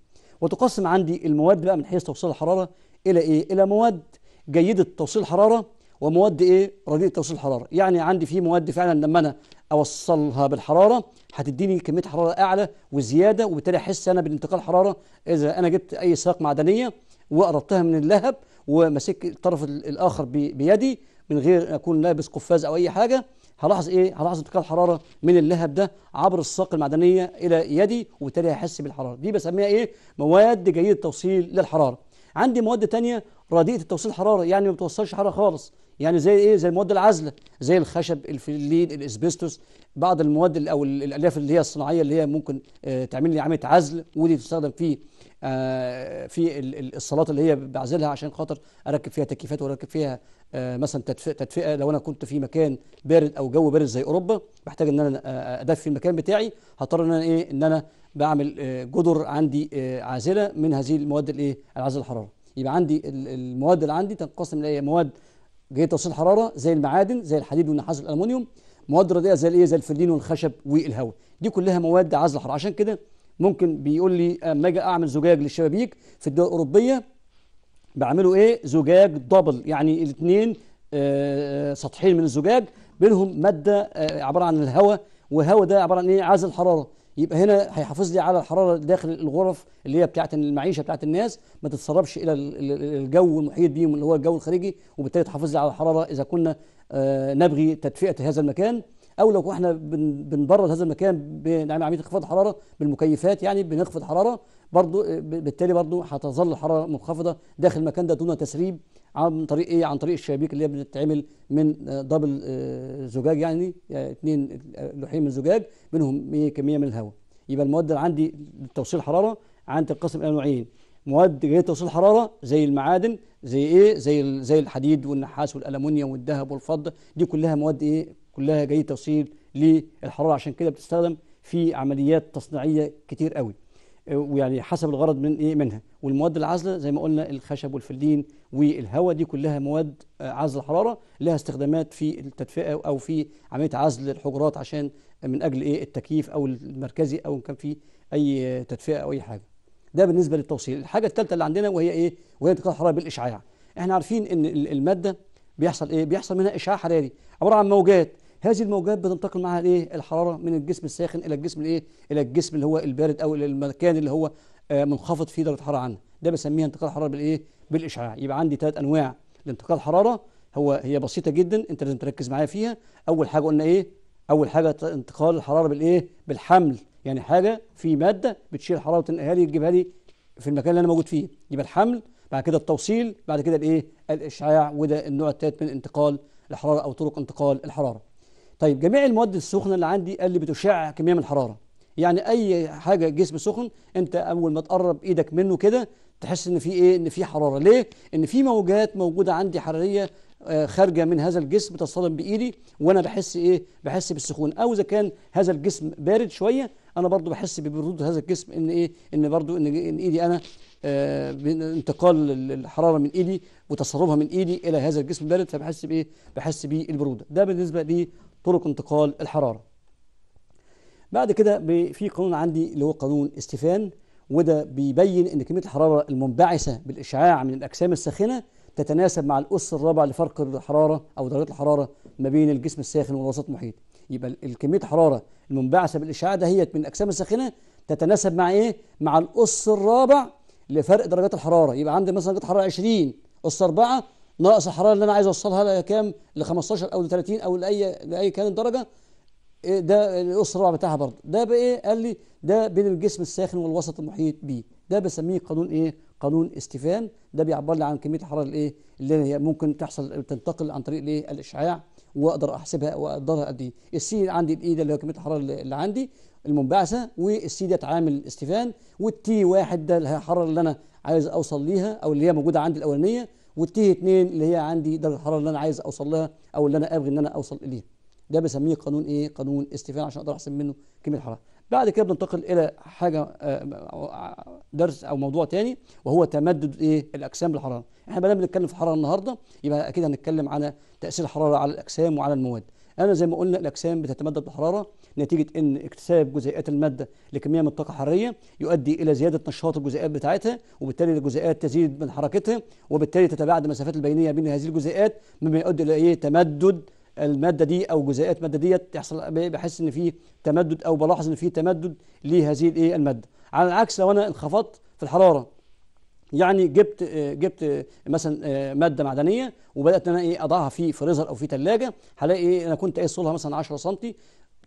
وتقسم عندي المواد بقى من حيث توصيل الحرارة إلى إيه؟ إلى مواد جيدة توصيل الحراره ومواد إيه؟ رديئة توصيل الحراره يعني عندي في مواد فعلا لما أنا أوصلها بالحرارة هتديني كمية حرارة أعلى وزيادة وبالتالي أحس أنا بالانتقال حرارة إذا أنا جبت أي ساق معدنية وقربتها من اللهب ومسك الطرف ال- الآخر ب- بيدي من غير أكون لابس قفاز أو أي حاجة هلاحظ إيه؟ هلاحظ انتقال حرارة من اللهب ده عبر الساق المعدنية إلى يدي وبالتالي هحس بالحرارة. دي بسميها إيه؟ مواد جيدة توصيل للحرارة. عندي مواد تانية رديئة التوصيل حرارة يعني ما بتوصلش حرارة خالص. يعني زي إيه؟ زي المواد العازله زي الخشب الفلين الأسبستوس بعض المواد ال- أو ال- الألياف اللي هي الصناعية اللي هي ممكن آه، تعمل لي عملية عزل ودي تستخدم في آه، في ال- ال- الصالات اللي هي بعزلها عشان خاطر أركب فيها تكييفات وأركب فيها آه، مثلا تدفئة لو أنا كنت في مكان بارد أو جو بارد زي أوروبا بحتاج إن أنا أدفي المكان بتاعي هضطر إن أنا إيه؟ إن أنا بعمل آه، جدر عندي آه، عازلة من هذه المواد الإيه؟ العازلة الحرارة. يبقى عندي ال- المواد اللي عندي تنقسم إلى مواد جيدة توصيل حرارة زي المعادن زي الحديد والنحاس والالومنيوم مواد رديئه زي الإيه؟ زي الفلين والخشب والهواء. دي كلها مواد عازلة حرارة. عشان كده ممكن بيقول لي أما أجي أعمل زجاج للشبابيك في الدول الأوروبية بعملوا إيه؟ زجاج دبل. يعني الاثنين سطحين من الزجاج بينهم مادة آه، عبارة عن الهواء والهواء ده عبارة عن إيه؟ عازل حرارة. يبقى هنا هيحافظ لي على الحرارة داخل الغرف اللي هي بتاعت المعيشة بتاعت الناس ما تتسربش إلى ال- ال- ال- الجو المحيط بيهم اللي هو الجو الخارجي وبالتالي تحافظ لي على الحرارة إذا كنا آه، نبغي تدفئة هذا المكان أو لو إحنا بن- بنبرد هذا المكان بنعمل عملية انخفاض حراره بالمكيفات يعني بنخفض حراره برضو آه، بالتالي برضو هتظل الحرارة منخفضة داخل المكان ده دون تسريب عن طريق إيه؟ عن طريق الشبابيك اللي هي بتتعمل من آه، دبل آه، زجاج يعني يعني اثنين لوحين من زجاج إيه كمية من الهواء. يبقى المواد اللي عندي لتوصيل الحراره عندي تنقسم إلى نوعين مواد جيده توصيل الحراره زي المعادن زي إيه؟ زي زي الحديد والنحاس والالومنيوم والذهب والفضة. دي كلها مواد إيه؟ كلها جيده توصيل للحرارة. عشان كده بتستخدم في عمليات تصنيعية كتير قوي. ويعني حسب الغرض من إيه منها. والمواد العازلة زي ما قلنا الخشب والفلين والهواء دي كلها مواد آه، عزل الحراره لها استخدامات في التدفئة أو في عملية عزل الحجرات عشان من أجل إيه التكييف أو المركزي أو إن كان في أي تدفئة أو أي حاجة. ده بالنسبة للتوصيل. الحاجة الثالثه اللي عندنا وهي إيه؟ وهي انتقال الحرارة بالإشعاع. إحنا عارفين إن ال- المادة بيحصل إيه؟ بيحصل منها إشعاع حراري. عبارة عن موجات هذه الموجات بتنتقل معها الايه الحرارة من الجسم الساخن إلى الجسم الإيه؟ إلى الجسم اللي هو البارد أو إلى المكان اللي هو آه، منخفض فيه درجة الحراره عنه. ده بسميها انتقال الحراره بالإيه؟ بالإشعاع. يبقى عندي ثلاث أنواع لانتقال الحراره هو هي بسيطة جدا أنت لازم تركز معايا فيها. أول حاجة قلنا إيه؟ أول حاجة انتقال الحرارة بالإيه؟ بالحمل. يعني حاجة في مادة بتشيل الحراره وتنقلها لي تجيبها لي في المكان اللي أنا موجود فيه. يبقى الحمل بعد كده التوصيل بعد كده الإيه؟ الإشعاع وده النوع الثالث من انتقال الحرارة أو طرق انتقال الحرارة. طيب جميع المواد السخنة اللي عندي قال لي بتشع كمية من الحرارة. يعني أي حاجة جسم سخن أنت أول ما تقرب إيدك منه كده تحس إن في إيه؟ إن في حرارة. ليه؟ إن في موجات موجودة عندي حرارية آه، خارجة من هذا الجسم تصطدم بإيدي وأنا بحس إيه؟ بحس بالسخون. أو إذا كان هذا الجسم بارد شوية أنا برضو بحس ببرود هذا الجسم إن إيه؟ إن برضو إن, إن إيدي أنا آه، انتقال الحراره من إيدي وتسربها من إيدي إلى هذا الجسم البارد فبحس بإيه؟ بحس بالبروده ده بالنسبة لطرق انتقال الحرارة. بعد كده في قانون عندي اللي هو قانون استيفان وده بيبين إن كمية الحرارة المنبعثة بالإشعاع من الأجسام الساخنة تتناسب مع الأس الرابع لفرق الحرارة أو درجه الحرارة ما بين الجسم الساخن والوسط المحيط. يبقى كمية الحرارة المنبعثة بالإشعاع دهيت من الأجسام الساخنة تتناسب مع إيه؟ مع الأس الرابع لفرق درجات الحرارة. يبقى عندي مثلا درجه الحرارة 20 أس 4 ناقص الحراره اللي أنا عايز أوصلها لكام ل 15 أو ل 30 أو لاي لأي كانت درجه إيه ده الاس الرابع بتاعها برضه. ده بايه قال لي ده بين الجسم الساخن والوسط المحيط بيه. ده بسميه قانون إيه؟ قانون استيفان ده بيعبر لي عن كمية الحرارة الإيه؟ اللي هي ممكن تحصل تنتقل عن طريق الإيه؟ الإشعاع وأقدر أحسبها وأقدرها قد إيه. ال C عندي ال E ده اللي هو كمية الحرارة اللي عندي المنبعثة وال C ده عامل استيفان وال T واحد ده الحرارة اللي أنا عايز أوصل ليها أو اللي هي موجودة عندي الأولانية. وال T 2 اللي هي عندي درجه الحرارة اللي أنا عايز أوصل لها أو اللي أنا أبغي إن أنا أوصل إليها. ده بسميه قانون إيه؟ قانون استيفان عشان أقدر احسب منه كمية الحرارة. بعد كده بننتقل إلى حاجة آه، درس أو موضوع تاني وهو تمدد إيه؟ الاجسام بالحرارة. إحنا بدأنا بنتكلم في الحراره النهارده يبقى أكيد هنتكلم على تأثير الحرارة على الاجسام وعلى المواد. أنا زي ما قلنا الأجسام بتتمدد بالحراره نتيجة إن اكتساب جزيئات المادة لكمية من الطاقة الحرارية يؤدي إلى زيادة نشاط الجزيئات بتاعتها وبالتالي الجزيئات تزيد من حركتها وبالتالي تتباعد المسافات البينية بين هذه الجزيئات مما يؤدي إلى إيه؟ تمدد المادة دي أو جزيئات الماده دي تحصل بحس إن في تمدد أو بلاحظ إن في تمدد لهذه الإيه؟ المادة. على العكس لو أنا انخفضت في الحرارة يعني جبت جبت مثلا مادة معدنية وبدأت إن أنا إيه أضعها في فريزر أو في ثلاجه هلاقي إيه أنا كنت قايس طولها مثلا 10 سم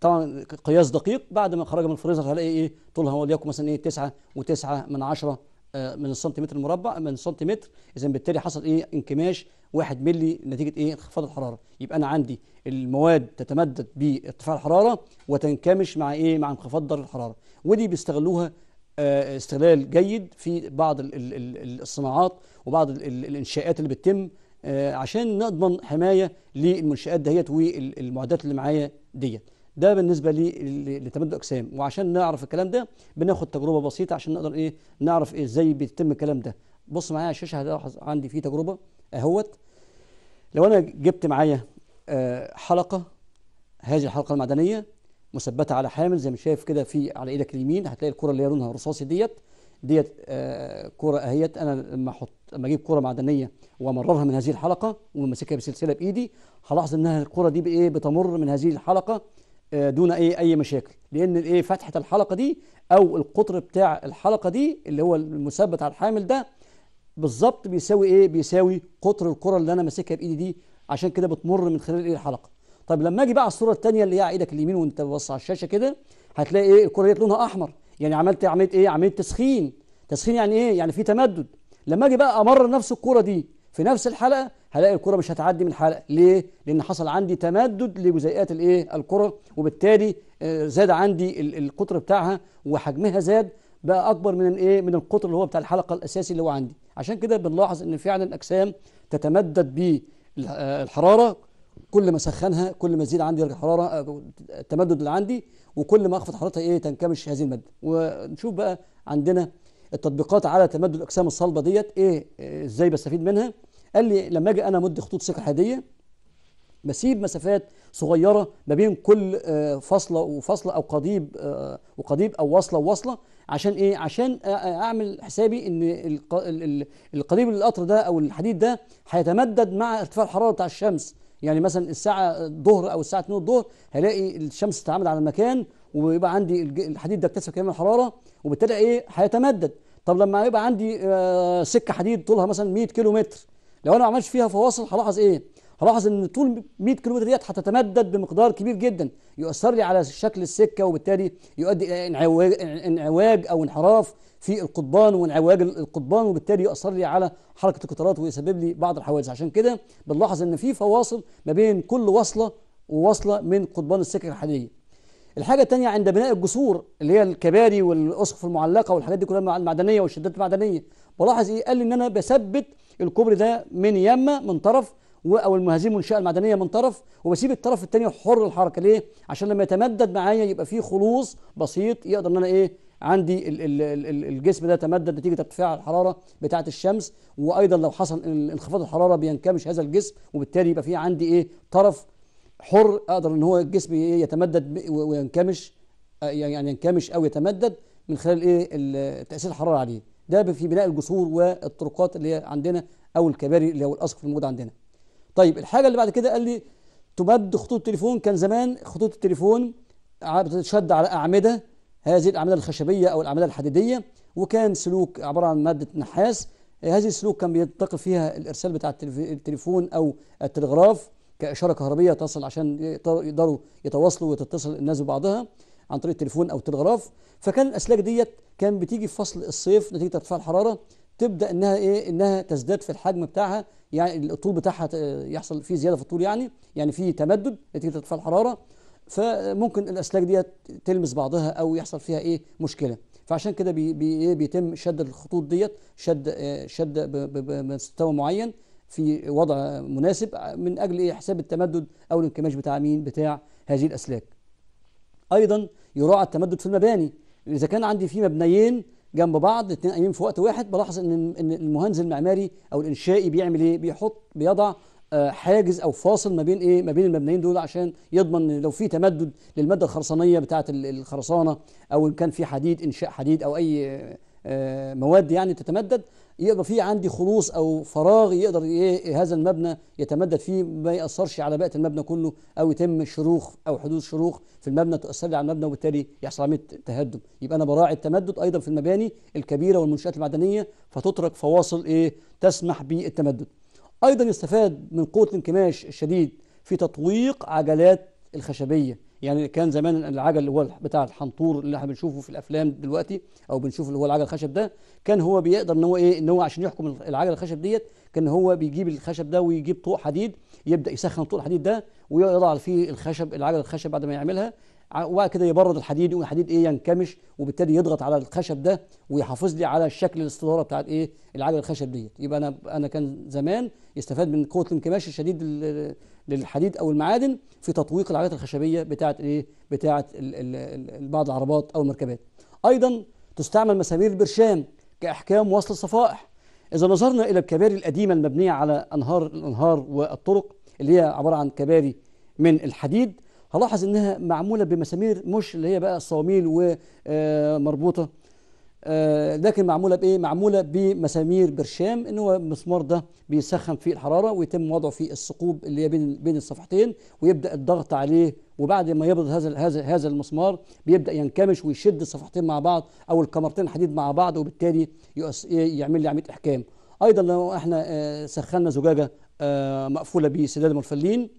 طبعا قياس دقيق. بعد ما خرج من الفريزر هلاقي إيه طولها وليكن مثلا إيه 9 و9 من 10 آه، من السنتيمتر المربع من السنتيمتر. اذا بالتالي حصل إيه انكماش 1 ملي نتيجة إيه انخفاض الحرارة. يبقى أنا عندي المواد تتمدد بارتفاع الحرارة وتنكمش مع إيه مع انخفاض درجة الحرارة. ودي بيستغلوها آه، استغلال جيد في بعض الصناعات وبعض الانشاءات اللي بتتم آه، عشان نضمن حماية للمنشآت دهيت والمعدات اللي معايا ديت. ده بالنسبة لتمدد الاجسام وعشان نعرف الكلام ده بناخد تجربة بسيطة عشان نقدر إيه نعرف إيه إزاي بيتم الكلام ده. بص معايا على الشاشه هتلاحظ عندي في تجربة أهوت. لو أنا جبت معايا آه، حلقة هذه الحلقة المعدنية مثبتة على حامل زي ما شايف كده في على إيدك اليمين هتلاقي الكرة اللي هي لونها رصاصي ديت ديت آه، كرة اهيت. أنا لما أحط لما أجيب كرة معدنية وأمررها من هذه الحلقة ومسكها بسلسلة بإيدي هلاحظ إنها الكرة دي بإيه؟ بتمر من هذه الحلقة آه، دون أي أي مشاكل. لأن الإيه؟ فتحة الحلقة دي أو القطر بتاع الحلقة دي اللي هو المثبت على الحامل ده بالظبط بيساوي إيه؟ بيساوي قطر الكرة اللي أنا ماسكها بإيدي دي. عشان كده بتمر من خلال إيه الحلقة؟ طيب لما أجي بقى على الصورة الثانية اللي هي إيدك اليمين وانت بص على الشاشة كده هتلاقي إيه؟ الكرة دي لونها أحمر. يعني عملت عمليه إيه؟ عمليه تسخين. تسخين يعني إيه؟ يعني في تمدد. لما أجي بقى امرر نفس الكرة دي في نفس الحلقة هلاقي الكرة مش هتعدي من الحلقة. ليه؟ لأن حصل عندي تمدد لجزيئات الايه؟ الكرة. وبالتالي آه، زاد عندي القطر بتاعها وحجمها زاد بقى أكبر من الايه؟ من القطر اللي هو بتاع الحلقة الأساسي اللي هو عندي. عشان كده بنلاحظ إن فعلا الاجسام تتمدد بالحراره كل ما سخنها كل ما تزيد عندي الحراره آه، التمدد اللي عندي وكل ما أخفض حرارتها إيه تنكمش هذه المادة. ونشوف بقى عندنا التطبيقات على تمدد الاجسام الصلبة ديت إيه إزاي بستفيد منها. قال لي لما أجي أنا أمد خطوط سكة حديديه بسيب مسافات صغيرة ما بين كل آه، فصلة وفصلة أو قضيب آه، وقضيب أو وصلة ووصلة عشان إيه؟ عشان أعمل حسابي إن القضيب القطر ده أو الحديد ده هيتمدد مع ارتفاع الحرارة بتاع الشمس. يعني مثلا الساعة الظهر أو الساعة 2 الظهر هلاقي الشمس تتعامد على المكان ويبقى عندي الحديد ده اكتسب كميه الحرارة وبالتالي إيه هيتمدد. طب لما يبقى عندي آه، سكة حديد طولها مثلا 100 كيلو متر لو أنا ما عملتش فيها فواصل هلاحظ إيه؟ هلاحظ إن طول 100 كيلو متر ديت هتتمدد بمقدار كبير جدا يؤثر لي على شكل السكة وبالتالي يؤدي إلى انعواج, أو انحراف في القضبان وانعواج القضبان وبالتالي يؤثر لي على حركة القطارات ويسبب لي بعض الحوادث. عشان كده بنلاحظ إن في فواصل ما بين كل وصلة وواصله من قضبان السكك الحديدية. الحاجة الثانية عند بناء الجسور اللي هي الكباري والأسقف المعلقة والحاجات دي كلها المعدنية والشدات المعدنية بلاحظ إيه؟ قال لي إن أنا بثبت الكوبري ده من يمة من طرف أو المهازيم المنشاه المعدنية من طرف وبسيب الطرف الثاني حر الحركة. ليه؟ عشان لما يتمدد معايا يبقى فيه خلوص بسيط يقدر إن أنا إيه عندي ال ال ال الجسم ده تمدد نتيجة ارتفاع الحرارة بتاعة الشمس. وأيضا لو حصل انخفاض الحرارة بينكمش هذا الجسم وبالتالي يبقى في عندي إيه طرف حر أقدر إن هو الجسم يتمدد وينكمش يعني ينكمش أو يتمدد من خلال إيه تأثير الحرارة عليه. ده في بناء الجسور والطرقات اللي هي عندنا أو الكباري اللي هو الأسقف الموجود عندنا. طيب الحاجة اللي بعد كده قال لي تمد خطوط التليفون. كان زمان خطوط التليفون بتتشد على أعمدة هذه الأعمدة الخشبية أو الأعمدة الحديدية وكان سلوك عبارة عن مادة نحاس. هذه السلوك كان بينتقل فيها الإرسال بتاع التليفون أو التلغراف كإشارة كهربية تصل عشان يقدروا يتواصلوا وتتصل الناس ببعضها عن طريق التليفون أو التلغراف. فكان الأسلاك ديت كان بتيجي في فصل الصيف نتيجة ارتفاع الحرارة تبدأ إنها إيه؟ إنها تزداد في الحجم بتاعها يعني الطول بتاعها يحصل فيه زيادة في الطول يعني يعني في تمدد نتيجة ارتفاع الحراره فممكن الأسلاك دي تلمس بعضها أو يحصل فيها إيه؟ مشكلة. فعشان كده بي بي بيتم شد الخطوط ديت شد شد بمستوى معين في وضع مناسب من أجل إيه؟ حساب التمدد أو الانكماش بتاع مين؟ بتاع هذه الأسلاك. أيضا يراعى التمدد في المباني. إذا كان عندي في مبنيين جنب بعض الاثنين قايمين في وقت واحد. بلاحظ إن إن المهندس المعماري أو الإنشائي بيعمل إيه؟ بيحط بيضع حاجز أو فاصل ما بين إيه؟ ما بين المبنيين دول عشان يضمن لو في تمدد للمادة الخرسانية بتاعة الخرسانة أو إن كان في حديد إنشاء حديد أو أي مواد يعني تتمدد يبقى في عندي خلوص أو فراغ يقدر إيه هذا المبنى يتمدد فيه ما يأثرش على بقية المبنى كله أو يتم شروخ أو حدوث شروخ في المبنى تأثر لي على المبنى وبالتالي يحصل عمليه تهدم. يبقى أنا براعي التمدد أيضا في المباني الكبيرة والمنشآت المعدنية فتترك فواصل إيه تسمح بالتمدد. أيضا يستفاد من قوة الانكماش الشديد في تطويق عجلات الخشبية. يعني كان زمان العجل اللي هو بتاع الحنطور اللي إحنا بنشوفه في الأفلام دلوقتي أو بنشوف اللي هو العجل الخشب ده كان هو بيقدر إن هو إيه إن هو عشان يحكم العجل الخشب ديت كان هو بيجيب الخشب ده ويجيب طوق حديد يبدأ يسخن طوق الحديد ده ويضع فيه الخشب العجل الخشب بعد ما يعملها. وبعد كده يبرد الحديد والحديد إيه ينكمش وبالتالي يضغط على الخشب ده ويحافظ لي على الشكل الاستدارة بتاعت إيه العجل الخشب ديت. يبقى أنا أنا كان زمان يستفاد من قوة الانكماش الشديد للحديد أو المعادن في تطويق العجلات الخشبية بتاعت إيه؟ بتاعت بعض العربات أو المركبات. أيضا تستعمل مسامير البرشام كإحكام وصل الصفائح إذا نظرنا إلى الكباري القديمة المبنية على أنهار الأنهار والطرق اللي هي عبارة عن كباري من الحديد هلاحظ إنها معمولة بمسامير مش اللي هي بقى الصواميل ومربوطه لكن معمولة بإيه؟ معمولة بمسامير برشام إن هو المسمار ده بيسخن في الحرارة ويتم وضعه في الثقوب اللي هي بين بين الصفحتين ويبدأ الضغط عليه وبعد ما يبرد هذا هذا هذا المسمار بيبدأ ينكمش ويشد الصفحتين مع بعض أو الكمرتين الحديد مع بعض وبالتالي يعمل لي عملية إحكام. أيضا لو إحنا سخنا زجاجة مقفولة بسداد ملفلين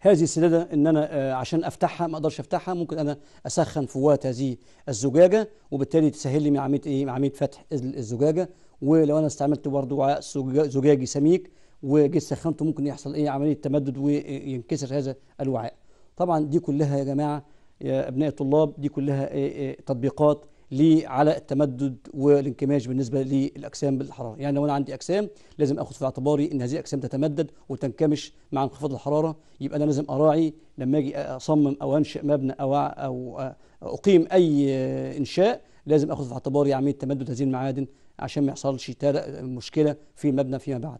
هذه السدادة إن أنا عشان أفتحها ما أقدرش أفتحها ممكن أنا أسخن فوات هذه الزجاجة وبالتالي تسهل لي من عمليه إيه عمليه فتح الزجاجة. ولو أنا استعملت برضه وعاء زجاجي سميك وجيت سخنته ممكن يحصل إيه عملية تمدد وينكسر هذا الوعاء. طبعا دي كلها يا جماعة يا أبناء الطلاب دي كلها تطبيقات لي على التمدد والانكماش بالنسبة للاجسام بالحرارة، يعني لو أنا عندي اجسام لازم اخد في اعتباري إن هذه الاجسام تتمدد وتنكمش مع انخفاض الحرارة، يبقى أنا لازم أراعي لما أجي أصمم أو انشئ مبنى أو أو أقيم أي إنشاء لازم اخد في اعتباري عملية تمدد هذه المعادن عشان ما يحصلش مشكلة في المبنى فيما بعد.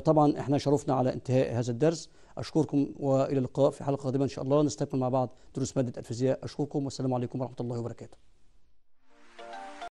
طبعا إحنا شرفنا على انتهاء هذا الدرس. أشكركم وإلى اللقاء في حلقة قادمة إن شاء الله. نستكمل مع بعض دروس مادة الفيزياء. أشكركم. والسلام عليكم ورحمة الله وبركاته.